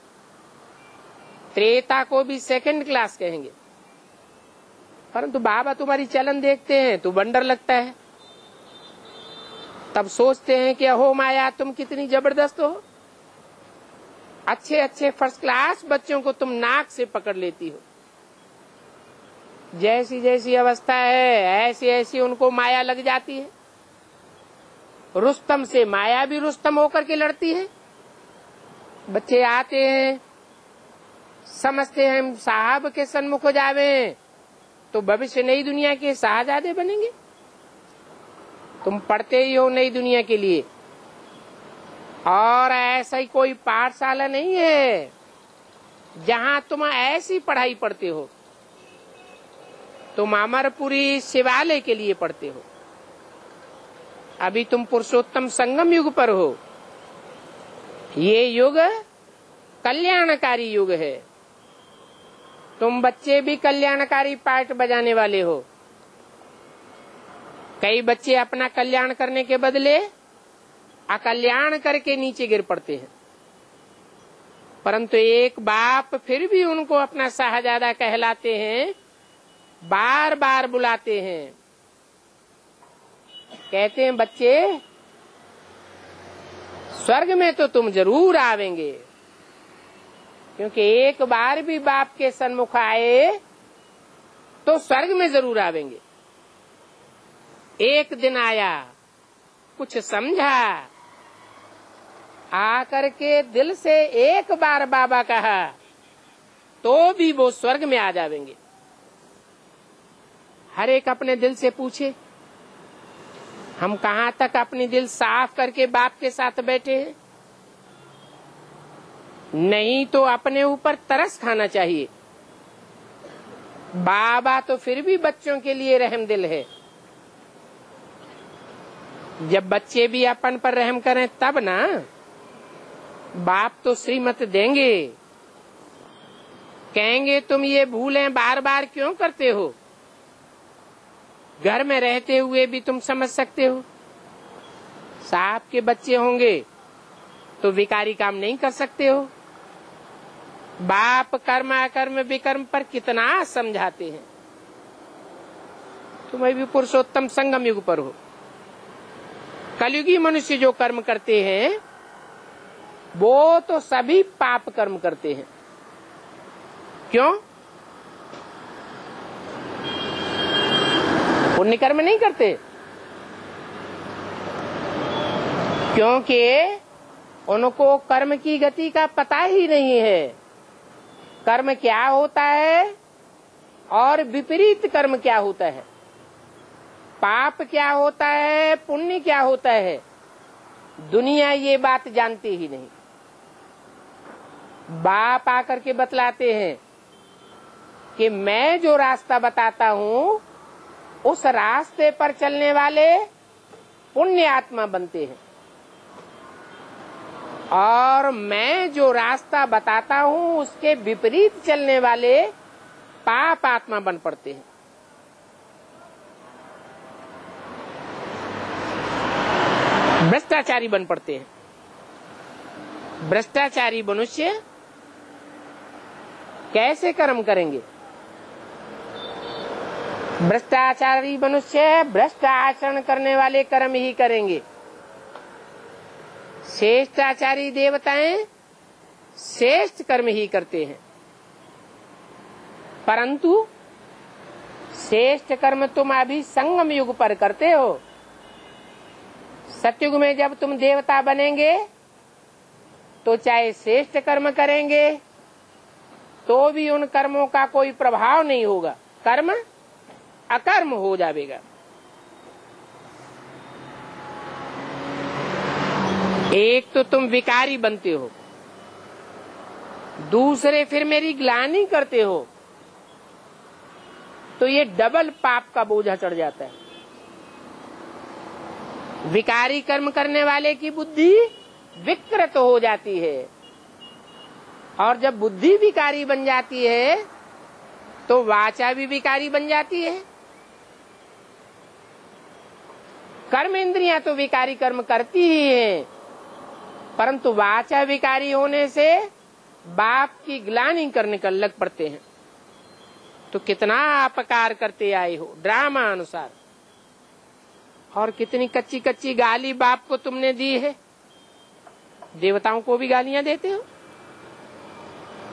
S1: त्रेता को भी सेकंड क्लास कहेंगे। परंतु बाबा तुम्हारी चलन देखते हैं तो बंडर लगता है। तब सोचते हैं कि अहो माया, तुम कितनी ज़बरदस्त हो। अच्छे अच्छे फ़र्स्ट क्लास बच्चों को तुम नाक से पकड़ लेती हो। जैसी जैसी अवस्था है ऐसी ऐसी उनको माया लग जाती है। रुस्तम से माया भी रुस्तम होकर के लड़ती है। बच्चे आते हैं, समझते हैं, हम साहब के सन्मुख जावे तो भविष्य नई दुनिया के शाहजादे बनेंगे। तुम पढ़ते ही हो नई दुनिया के लिए। और ऐसा ही कोई पाठशाला नहीं है, जहाँ तुम ऐसी पढ़ाई पढ़ते हो। तुम अमरपुरी शिवालय के लिए पढ़ते हो। अभी तुम पुरुषोत्तम संगम युग पर हो। ये युग कल्याणकारी युग है। तुम बच्चे भी कल्याणकारी पार्ट बजाने वाले हो। कई बच्चे अपना कल्याण करने के बदले अकल्याण करके नीचे गिर पड़ते हैं। परंतु एक बाप फिर भी उनको अपना शाहजादा कहलाते हैं बार बार बुलाते हैं। कहते हैं, बच्चे, स्वर्ग में तो तुम ज़रूर आवेंगे। क्योंकि एक बार भी बाप के सन्मुख आए तो स्वर्ग में ज़रूर आवेंगे। एक दिन आया, कुछ समझा, आकर के दिल से एक बार बाबा कहा तो भी वो स्वर्ग में आ जावेंगे। हर एक अपने दिल से पूछे हम कहाँ तक अपनी दिल साफ़ करके बाप के साथ बैठे हैं? नहीं तो अपने ऊपर तरस खाना चाहिए। बाबा तो फिर भी बच्चों के लिए रहम दिल है। जब बच्चे भी अपन पर रहम करें तब ना। बाप तो श्रीमत देंगे। कहेंगे, तुम ये भूलें बार बार क्यों करते हो? घर में रहते हुए भी तुम समझ सकते हो। साहब के बच्चे होंगे तो विकारी काम नहीं कर सकते हो। बाप कर्म अकर्म विकर्म पर कितना समझाते हैं। तुम्हें भी पुरुषोत्तम संगम युग पर हो। कलयुगी मनुष्य जो कर्म करते हैं, वो तो सभी पाप कर्म करते हैं। क्यों? पुण्य कर्म नहीं करते? क्योंकि उनको कर्म की गति का पता ही नहीं है। कर्म क्या होता है और विपरीत कर्म क्या होता है? पाप क्या होता है, पुण्य क्या होता है? दुनिया ये बात जानती ही नहीं। बाप आकर के बतलाते हैं कि मैं जो रास्ता बताता हूँ उस रास्ते पर चलने वाले पुण्य आत्मा बनते हैं। और मैं जो रास्ता बताता हूँ, उसके विपरीत चलने वाले पाप आत्मा बन पड़ते हैं। भ्रष्टाचारी बन पड़ते हैं। भ्रष्टाचारी मनुष्य कैसे कर्म करेंगे? भ्रष्टाचारी मनुष्य भ्रष्ट आचरण करने वाले कर्म ही करेंगे। श्रेष्ठाचारी देवताएँ श्रेष्ठ कर्म ही करते हैं। परंतु श्रेष्ठ कर्म तुम अभी संगम युग पर करते हो। सत्युग में जब तुम देवता बनेंगे तो चाहे श्रेष्ठ कर्म करेंगे तो भी उन कर्मों का कोई प्रभाव नहीं होगा। कर्म अकर्म हो जाएगा। एक तो तुम विकारी बनते हो। दूसरे फिर मेरी ग्लानी करते हो। तो ये डबल पाप का बोझा चढ़ जाता है। विकारी कर्म करने वाले की बुद्धि विकृत हो जाती है। और जब बुद्धि विकारी बन जाती है तो वाचा भी विकारी बन जाती है। कर्म इंद्रियाँ तो विकारी कर्म करती ही है, परंतु वाचा विकारी होने से बाप की ग्लानी करने का लग पड़ते हैं। तो कितना अपकार करते आए हो, ड्रामा अनुसार। और कितनी कच्ची कच्ची गाली बाप को तुमने दी है? देवताओं को भी गालियाँ देते हो?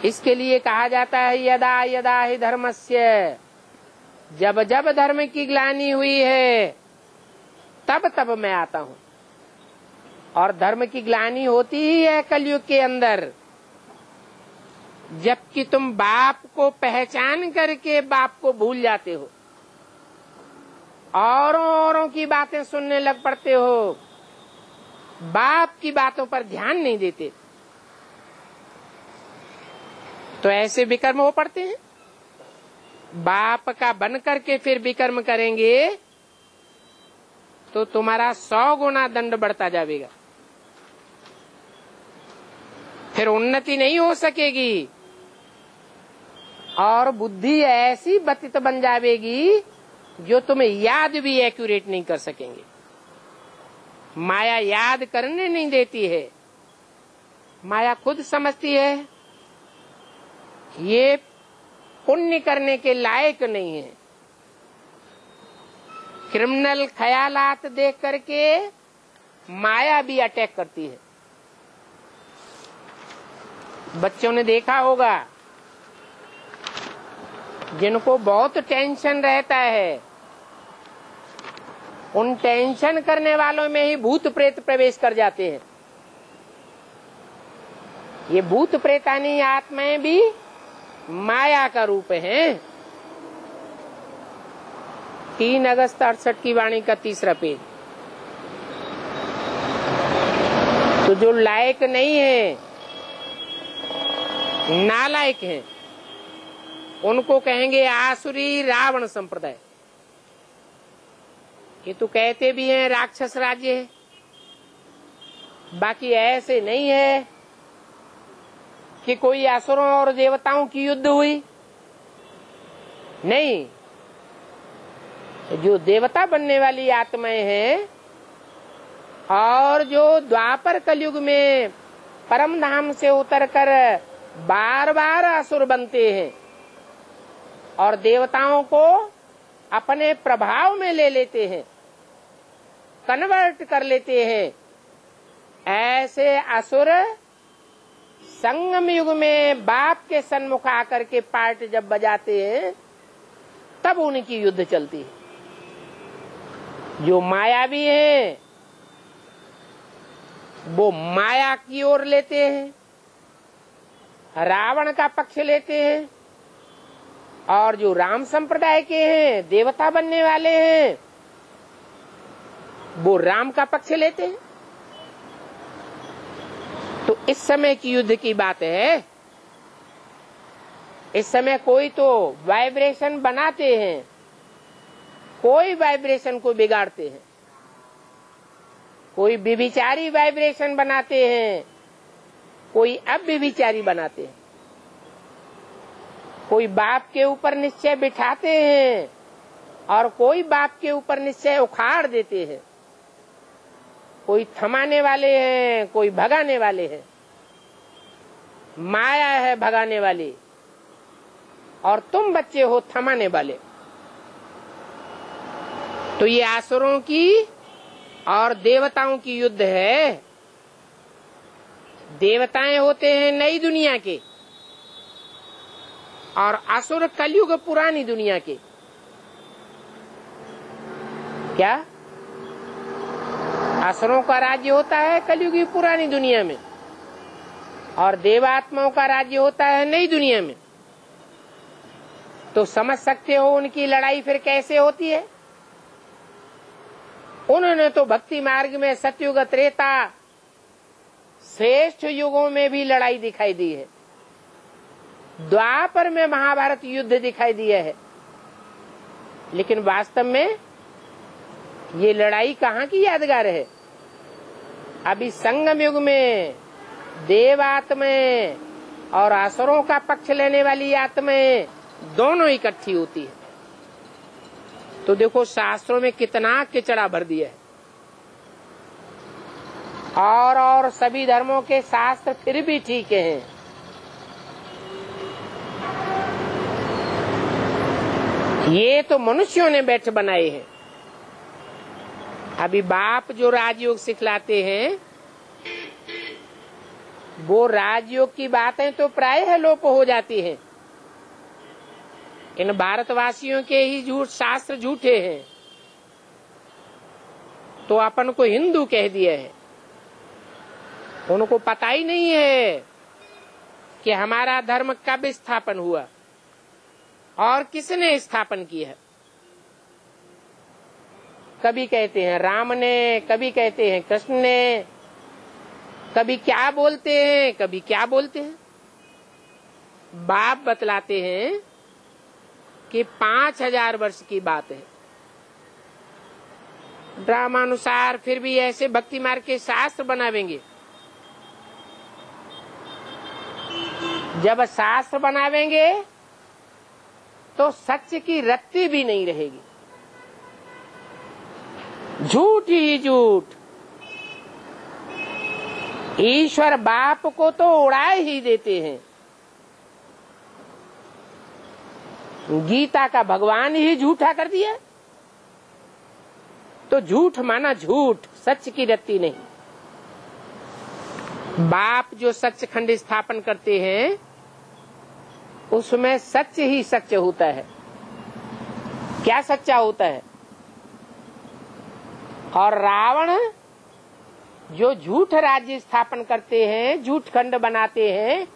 S1: इसके लिए कहा जाता है, यदा यदा ही धर्मस्य जब जब धर्म की ग्लानी हुई है तब तब मैं आता हूँ। और धर्म की ग्लानी होती ही है कलयुग के अंदर। जबकि तुम बाप को पहचान करके बाप को भूल जाते हो। औरों औरों की बातें सुनने लग पड़ते हो। बाप की बातों पर ध्यान नहीं देते। तो ऐसे विकर्म हो पड़ते हैं। बाप का बन करके फिर विकर्म करेंगे। तो तुम्हारा सौ गुना दंड बढ़ता जाएगा। फिर उन्नति नहीं हो सकेगी। और बुद्धि ऐसी बतित बन जाएगी जो तुम्हें याद भी एक्यूरेट नहीं कर सकेंगे। माया याद करने नहीं देती है। माया खुद समझती है। ये पुण्य करने के लायक नहीं है। क्रिमिनल ख्यालात देख करके माया भी अटैक करती है। बच्चों ने देखा होगा, जिनको बहुत टेंशन रहता है, उन टेंशन करने वालों में ही भूत प्रेत प्रवेश कर जाते हैं। ये भूत प्रेतानी आत्माएँ भी माया का रूप है। तीन अगस्त अड़सठ की वाणी का तीसरा पेज। तो जो लायक नहीं है, नालायक हैं, उनको कहेंगे आसुरी रावण संप्रदाय। ये तो कहते भी हैं राक्षस राज्य है। बाकी ऐसे नहीं है कि कोई असुरों और देवताओं की युद्ध हुई। नहीं जो देवता बनने वाली आत्माएँ हैं और जो द्वापर कलयुग में परम धाम से उतरकर बार बार असुर बनते हैं और देवताओं को अपने प्रभाव में ले लेते हैं कन्वर्ट कर लेते हैं। ऐसे असुर संगम युग में बाप के सन्मुख आकर के पार्ट जब बजाते हैं, तब उनकी युद्ध चलती है। जो माया भी है, वो माया की ओर लेते हैं, रावण का पक्ष लेते हैं, और जो राम संप्रदाय के हैं, देवता बनने वाले हैं, वो राम का पक्ष लेते हैं। तो इस समय की युद्ध की बात है। इस समय कोई तो वाइब्रेशन बनाते हैं। कोई वाइब्रेशन को बिगाड़ते हैं। कोई विभिचारी वाइब्रेशन बनाते हैं। कोई अव्यभिचारी बनाते हैं। कोई बाप के ऊपर निश्चय बिठाते हैं और कोई बाप के ऊपर निश्चय उखाड़ देते हैं। कोई थमाने वाले हैं, कोई भगाने वाले हैं। माया है भगाने वाली। और तुम बच्चे हो थमाने वाले। तो ये आसुरों की और देवताओं की युद्ध है। देवताएँ होते हैं नई दुनिया के और असुर कलयुग पुरानी दुनिया के। क्या? असुरों का राज्य होता है कलयुग की पुरानी दुनिया में और देवात्माओं का राज्य होता है नई दुनिया में। तो समझ सकते हो उनकी लड़ाई फिर कैसे होती है? उन्होंने तो भक्ति मार्ग में सतयुग त्रेता श्रेष्ठ युगों में भी लड़ाई दिखाई दी है। द्वापर में महाभारत युद्ध दिखाई दिया है। लेकिन वास्तव में ये लड़ाई कहाँ की यादगार है? अभी संगम युग में देवात्में और असुरों का पक्ष लेने वाली आत्में दोनों इकट्ठी होती है। तो देखो शास्त्रों में कितना किचड़ा भर दिया है। और और सभी धर्मों के शास्त्र फिर भी ठीक हैं। ये तो मनुष्यों ने बैठ बनाए हैं। अभी बाप जो राजयोग सिखलाते हैं, वो राजयोग की बातें तो प्राय है लोप हो जाती हैं। इन भारतवासियों के ही झूठ शास्त्र झूठे हैं। तो अपन को हिंदू कह दिए है। उनको पता ही नहीं है कि हमारा धर्म कब स्थापन हुआ और किसने स्थापन किया। है कभी कहते हैं राम ने, कभी कहते हैं कृष्ण ने, कभी क्या बोलते हैं, कभी क्या बोलते हैं। बाप बतलाते हैं कि पाँच हज़ार वर्ष की बात है। ड्रामानुसार फिर भी ऐसे भक्ति मार्ग के शास्त्र बनावेंगे। जब शास्त्र बनावेंगे तो सच की रत्ती भी नहीं रहेगी। झूठ ही झूठ। ईश्वर बाप को तो उड़ाए ही देते हैं। गीता का भगवान ही झूठा कर दिया। तो झूठ माना झूठ, सच की रत्ती नहीं। बाप जो सच खंड स्थापन करते हैं, उसमें सच ही सच होता है। क्या सच्चा होता है? और रावण जो झूठ राज्य स्थापन करते हैं, झूठ खंड बनाते हैं,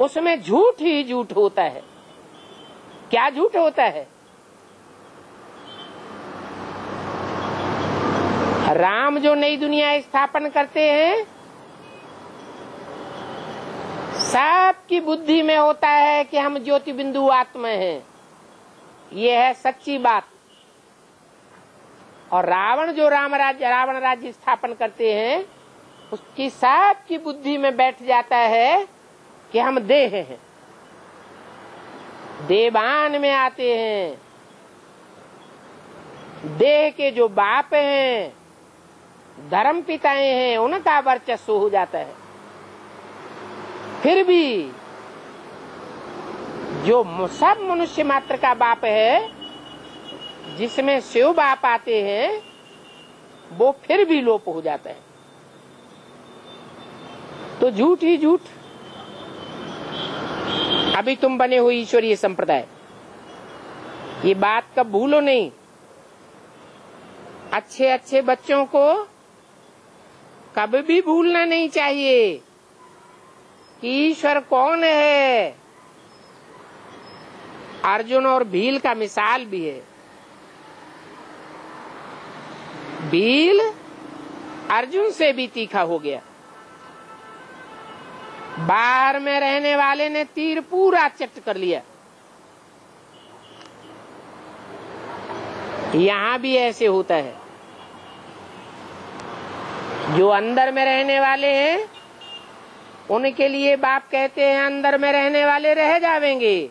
S1: उसमें झूठ ही झूठ होता है। क्या झूठ होता है? राम जो नई दुनिया स्थापन करते हैं, सबकी बुद्धि में होता है कि हम ज्योति बिंदु आत्मा हैं। ये है सच्ची बात। और रावण जो राम राज्य रावण राज्य स्थापन करते हैं, उसकी सबकी बुद्धि में बैठ जाता है कि हम देह हैं। देवान में आते हैं। देह के जो बाप हैं, धर्म पिताएँ हैं, उनका वर्चस्व हो जाता है। फिर भी जो सब मनुष्य मात्र का बाप है, जिसमें शिव बाप आते हैं, वो फिर भी लोप हो जाता है। तो झूठ ही झूठ। अभी तुम बने हुए ईश्वरीय संप्रदाय। ये बात कब भूलो नहीं। अच्छे अच्छे बच्चों को कभी भी भूलना नहीं चाहिए कि ईश्वर कौन है। अर्जुन और भील का मिसाल भी है। भील अर्जुन से भी तीखा हो गया। बाहर में रहने वाले ने तीर पूरा चट कर लिया। यहाँ भी ऐसे होता है। जो अंदर में रहने वाले हैं, उनके लिए बाप कहते हैं, अंदर में रहने वाले रह जावेंगे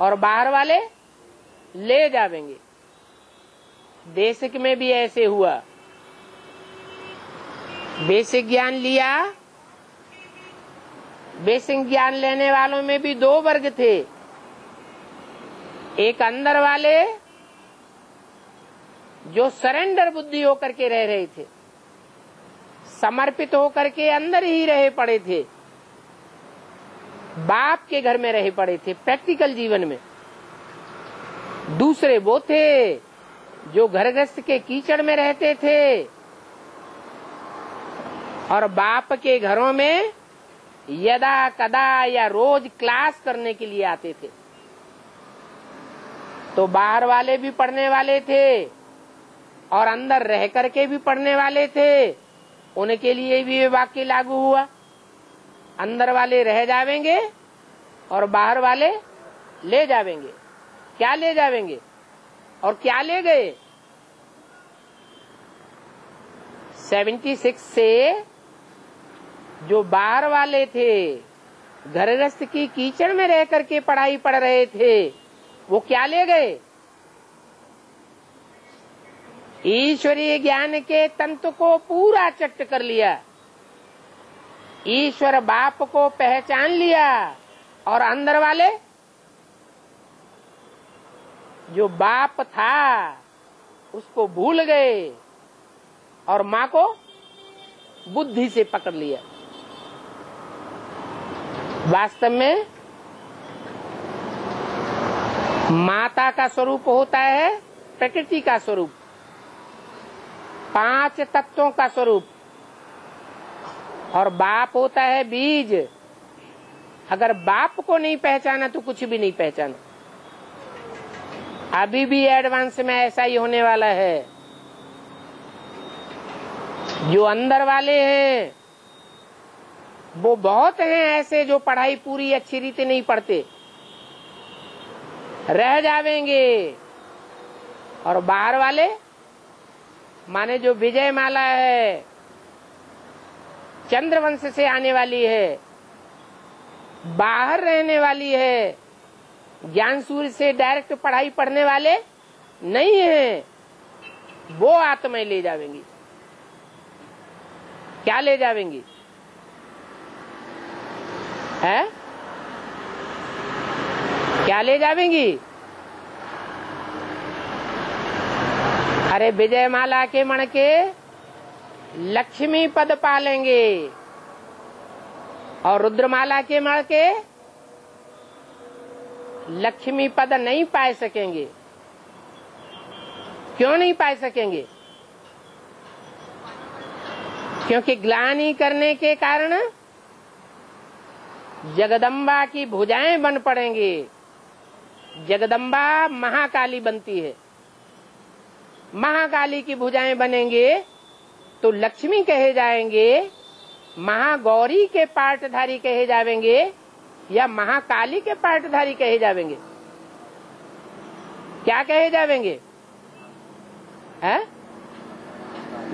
S1: और बाहर वाले ले जावेंगे। देश में भी ऐसे हुआ। बेसिक ज्ञान लिया बेसिक ज्ञान लेने वालों में भी दो वर्ग थे। एक अंदर वाले जो सरेंडर बुद्धि होकर के रह रहे थे, समर्पित होकर के अंदर ही रहे पड़े थे, बाप के घर में रहे पड़े थे, प्रैक्टिकल जीवन में। दूसरे वो थे जो घरग्रस्त के कीचड़ में रहते थे और बाप के घरों में यदा कदा या रोज क्लास करने के लिए आते थे। तो बाहर वाले भी पढ़ने वाले थे और अंदर रह करके भी पढ़ने वाले थे। उनके लिए भी ये वाक्य लागू हुआ। अंदर वाले रह जावेंगे और बाहर वाले ले जावेंगे। क्या ले जावेंगे? और क्या ले गए? 76 से जो बाहर वाले थे, घरग्रस्त की कीचड़ में रह करके पढ़ाई पढ़ रहे थे, वो क्या ले गए? ईश्वरीय ज्ञान के तंत्र को पूरा चट्ट कर लिया। ईश्वर बाप को पहचान लिया। और अंदर वाले? जो बाप था, उसको भूल गए। और माँ को बुद्धि से पकड़ लिया। वास्तव में माता का स्वरूप होता है, प्रकृति का स्वरूप। पाँच तत्वों का स्वरूप। और बाप होता है बीज। अगर बाप को नहीं पहचाना तो कुछ भी नहीं पहचाना। अभी भी एडवांस में ऐसा ही होने वाला है। जो अंदर वाले हैं वो बहुत हैं ऐसे जो पढ़ाई पूरी अच्छी रीति नहीं पढ़ते। रह जावेंगे। और बाहर वाले, माने जो विजय माला है, चंद्रवंश से आने वाली है, बाहर रहने वाली है, ज्ञान सूर्य से डायरेक्ट पढ़ाई पढ़ने वाले नहीं है। वो आत्माएँ ले जावेंगी। क्या ले जावेंगी? है? क्या ले जावेंगी? अरे विजय माला के मण के लक्ष्मी पद पालेंगे। और रुद्रमाला के मण के लक्ष्मी पद नहीं पा सकेंगे। क्यों नहीं पा सकेंगे? क्योंकि ग्लानी करने के कारण जगदम्बा की भुजाएँ बन पड़ेंगे। जगदम्बा महाकाली बनती है। महाकाली की भुजाएँ बनेंगे तो लक्ष्मी कहे जाएँगे, महागौरी के पार्टधारी कहे जावेंगे या महाकाली के पार्टधारी कहे जावेंगे क्या कहे जावेंगे है?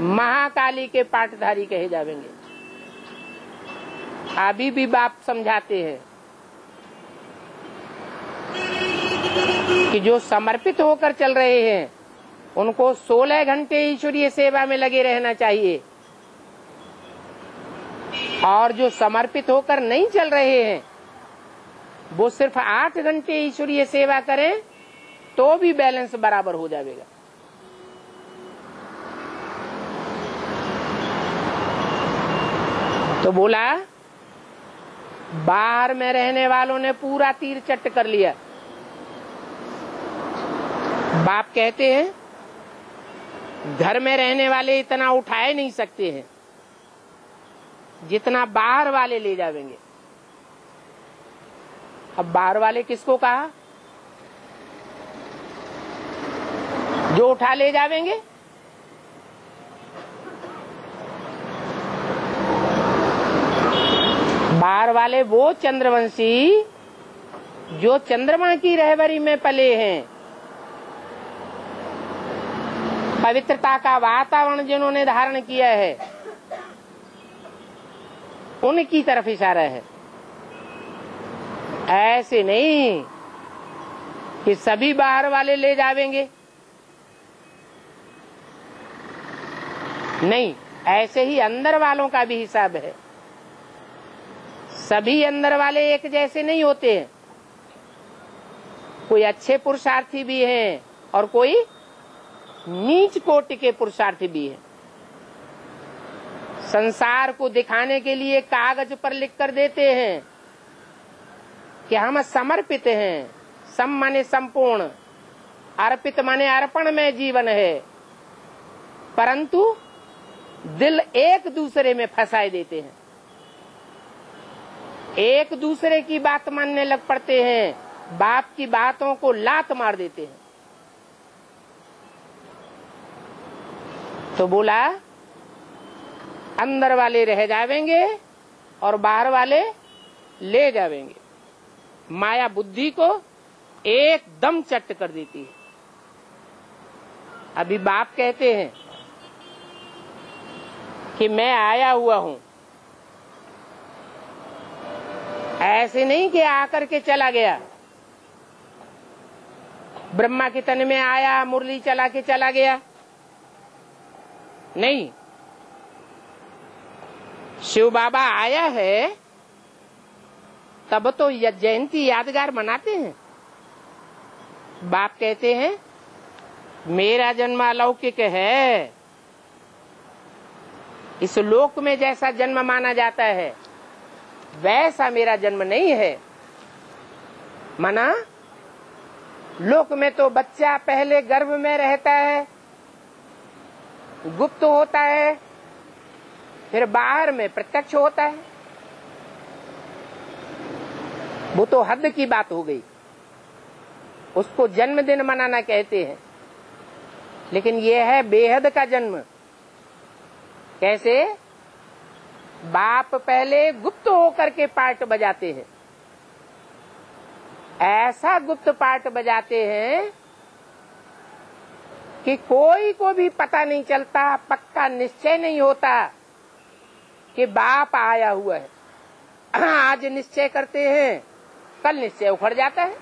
S1: महाकाली के पाटधारी कहे जावेंगे अभी भी बाप समझाते हैं कि जो समर्पित होकर चल रहे हैं, उनको 16 घंटे ईश्वरीय सेवा में लगे रहना चाहिए। और जो समर्पित होकर नहीं चल रहे हैं, वो सिर्फ़ आठ घंटे ईश्वरीय सेवा करें तो भी बैलेंस बराबर हो जाएगा। तो बोला बाहर में रहने वालों ने पूरा तीर चट्ट कर लिया। बाप कहते हैं, घर में रहने वाले इतना उठाए नहीं सकते हैं, जितना बाहर वाले ले जावेंगे। अब बाहर वाले किसको कहा? जो उठा ले जावेंगे? बाहर वाले वो चंद्रवंशी जो चंद्रमा की रहबरी में पले हैं। पवित्रता का वातावरण जिन्होंने धारण किया है, उनकी तरफ़ इशारा है। ऐसे नहीं कि सभी बाहर वाले ले जावेंगे। नहीं, ऐसे ही अंदर वालों का भी हिसाब है। सभी अंदर वाले एक जैसे नहीं होते। हैं कोई अच्छे पुरुषार्थी भी हैं और कोई नीच कोटि के पुरुषार्थी भी हैं। संसार को दिखाने के लिए कागज़ पर लिख कर देते हैं कि हम समर्पित हैं सम माने संपूर्ण, अर्पित माने अर्पण में जीवन है। परंतु दिल एक दूसरे में फंसाए देते हैं। एक दूसरे की बात मानने लग पड़ते हैं। बाप की बातों को लात मार देते हैं। तो बोला, अंदर वाले रह जावेंगे और बाहर वाले ले जावेंगे। माया बुद्धि को एकदम चट कर देती है। अभी बाप कहते हैं कि मैं आया हुआ हूँ। ऐसे नहीं कि आकर के चला गया। ब्रह्मा के तन में आया, मुरली चला के चला गया। नहीं। शिव बाबा आया है, तब तो जयंती यादगार मनाते हैं। बाप कहते हैं, मेरा जन्म अलौकिक है। इस लोक में जैसा जन्म माना जाता है। वैसा मेरा जन्म नहीं है। मना, लोक में तो बच्चा पहले गर्भ में रहता है, गुप्त होता है, फिर बाहर में प्रत्यक्ष होता है। वो तो हद की बात हो गई। उसको जन्मदिन मनाना कहते हैं। लेकिन ये है बेहद का जन्म। कैसे? बाप पहले गुप्त होकर के पार्ट बजाते हैं। ऐसा गुप्त पार्ट बजाते हैं कि कोई को भी पता नहीं चलता, पक्का निश्चय नहीं होता कि बाप आया हुआ है। आज निश्चय करते हैं, कल निश्चय उखड़ जाता है।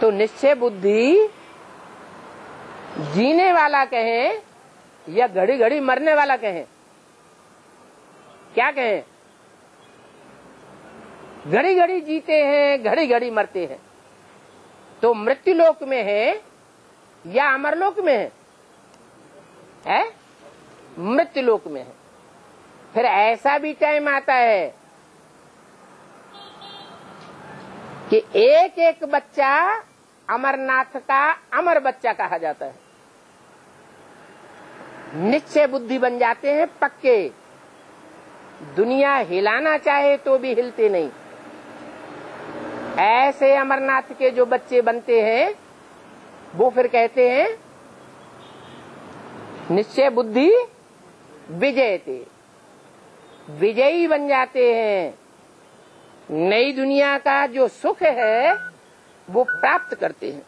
S1: तो निश्चय बुद्धि जीने वाला कहें या घड़ी घड़ी मरने वाला कहें? क्या कहें? घड़ी घड़ी जीते हैं घड़ी घड़ी मरते हैं। तो मृत्यु लोक में है या अमरलोक में है, है? मृत्यु लोक में है। फिर ऐसा भी टाइम आता है कि एक एक बच्चा अमरनाथ का अमर बच्चा कहा जाता है। निश्चय बुद्धि बन जाते हैं पक्के। दुनिया हिलाना चाहे तो भी हिलते नहीं। ऐसे अमरनाथ के जो बच्चे बनते हैं, वो फिर कहते हैं, निश्चय बुद्धि विजय थे विजयी बन जाते हैं। नई दुनिया का जो सुख है, वो प्राप्त करते हैं।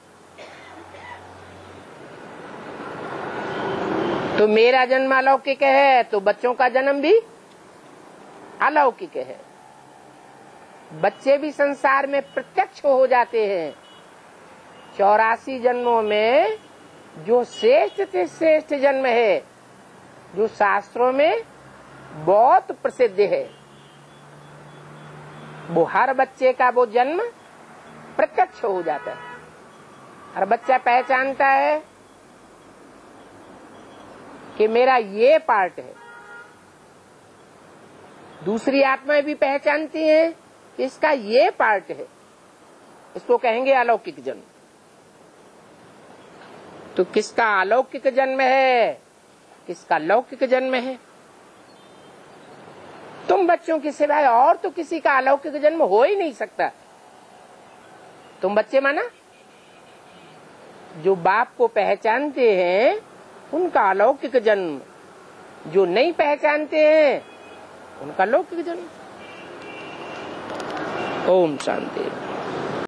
S1: तो मेरा जन्म अलौकिक है तो बच्चों का जन्म भी अलौकिक है। बच्चे भी संसार में प्रत्यक्ष हो जाते हैं। चौरासी जन्मों में जो श्रेष्ठ से श्रेष्ठ जन्म है, जो शास्त्रों में बहुत प्रसिद्ध है, वो हर बच्चे का वो जन्म प्रत्यक्ष हो जाता है। हर बच्चा पहचानता है कि मेरा ये पार्ट है। दूसरी आत्माएँ भी पहचानती हैं कि इसका ये पार्ट है। इसको कहेंगे अलौकिक जन्म। तो किसका अलौकिक जन्म है? किसका लौकिक जन्म है? तुम बच्चों के सिवाय और तो किसी का अलौकिक जन्म हो ही नहीं सकता। तुम बच्चे माना? जो बाप को पहचानते हैं उनका अलौकिक जन्म जो नहीं पहचानते हैं उनका लौकिक जन्म। ओम शांति।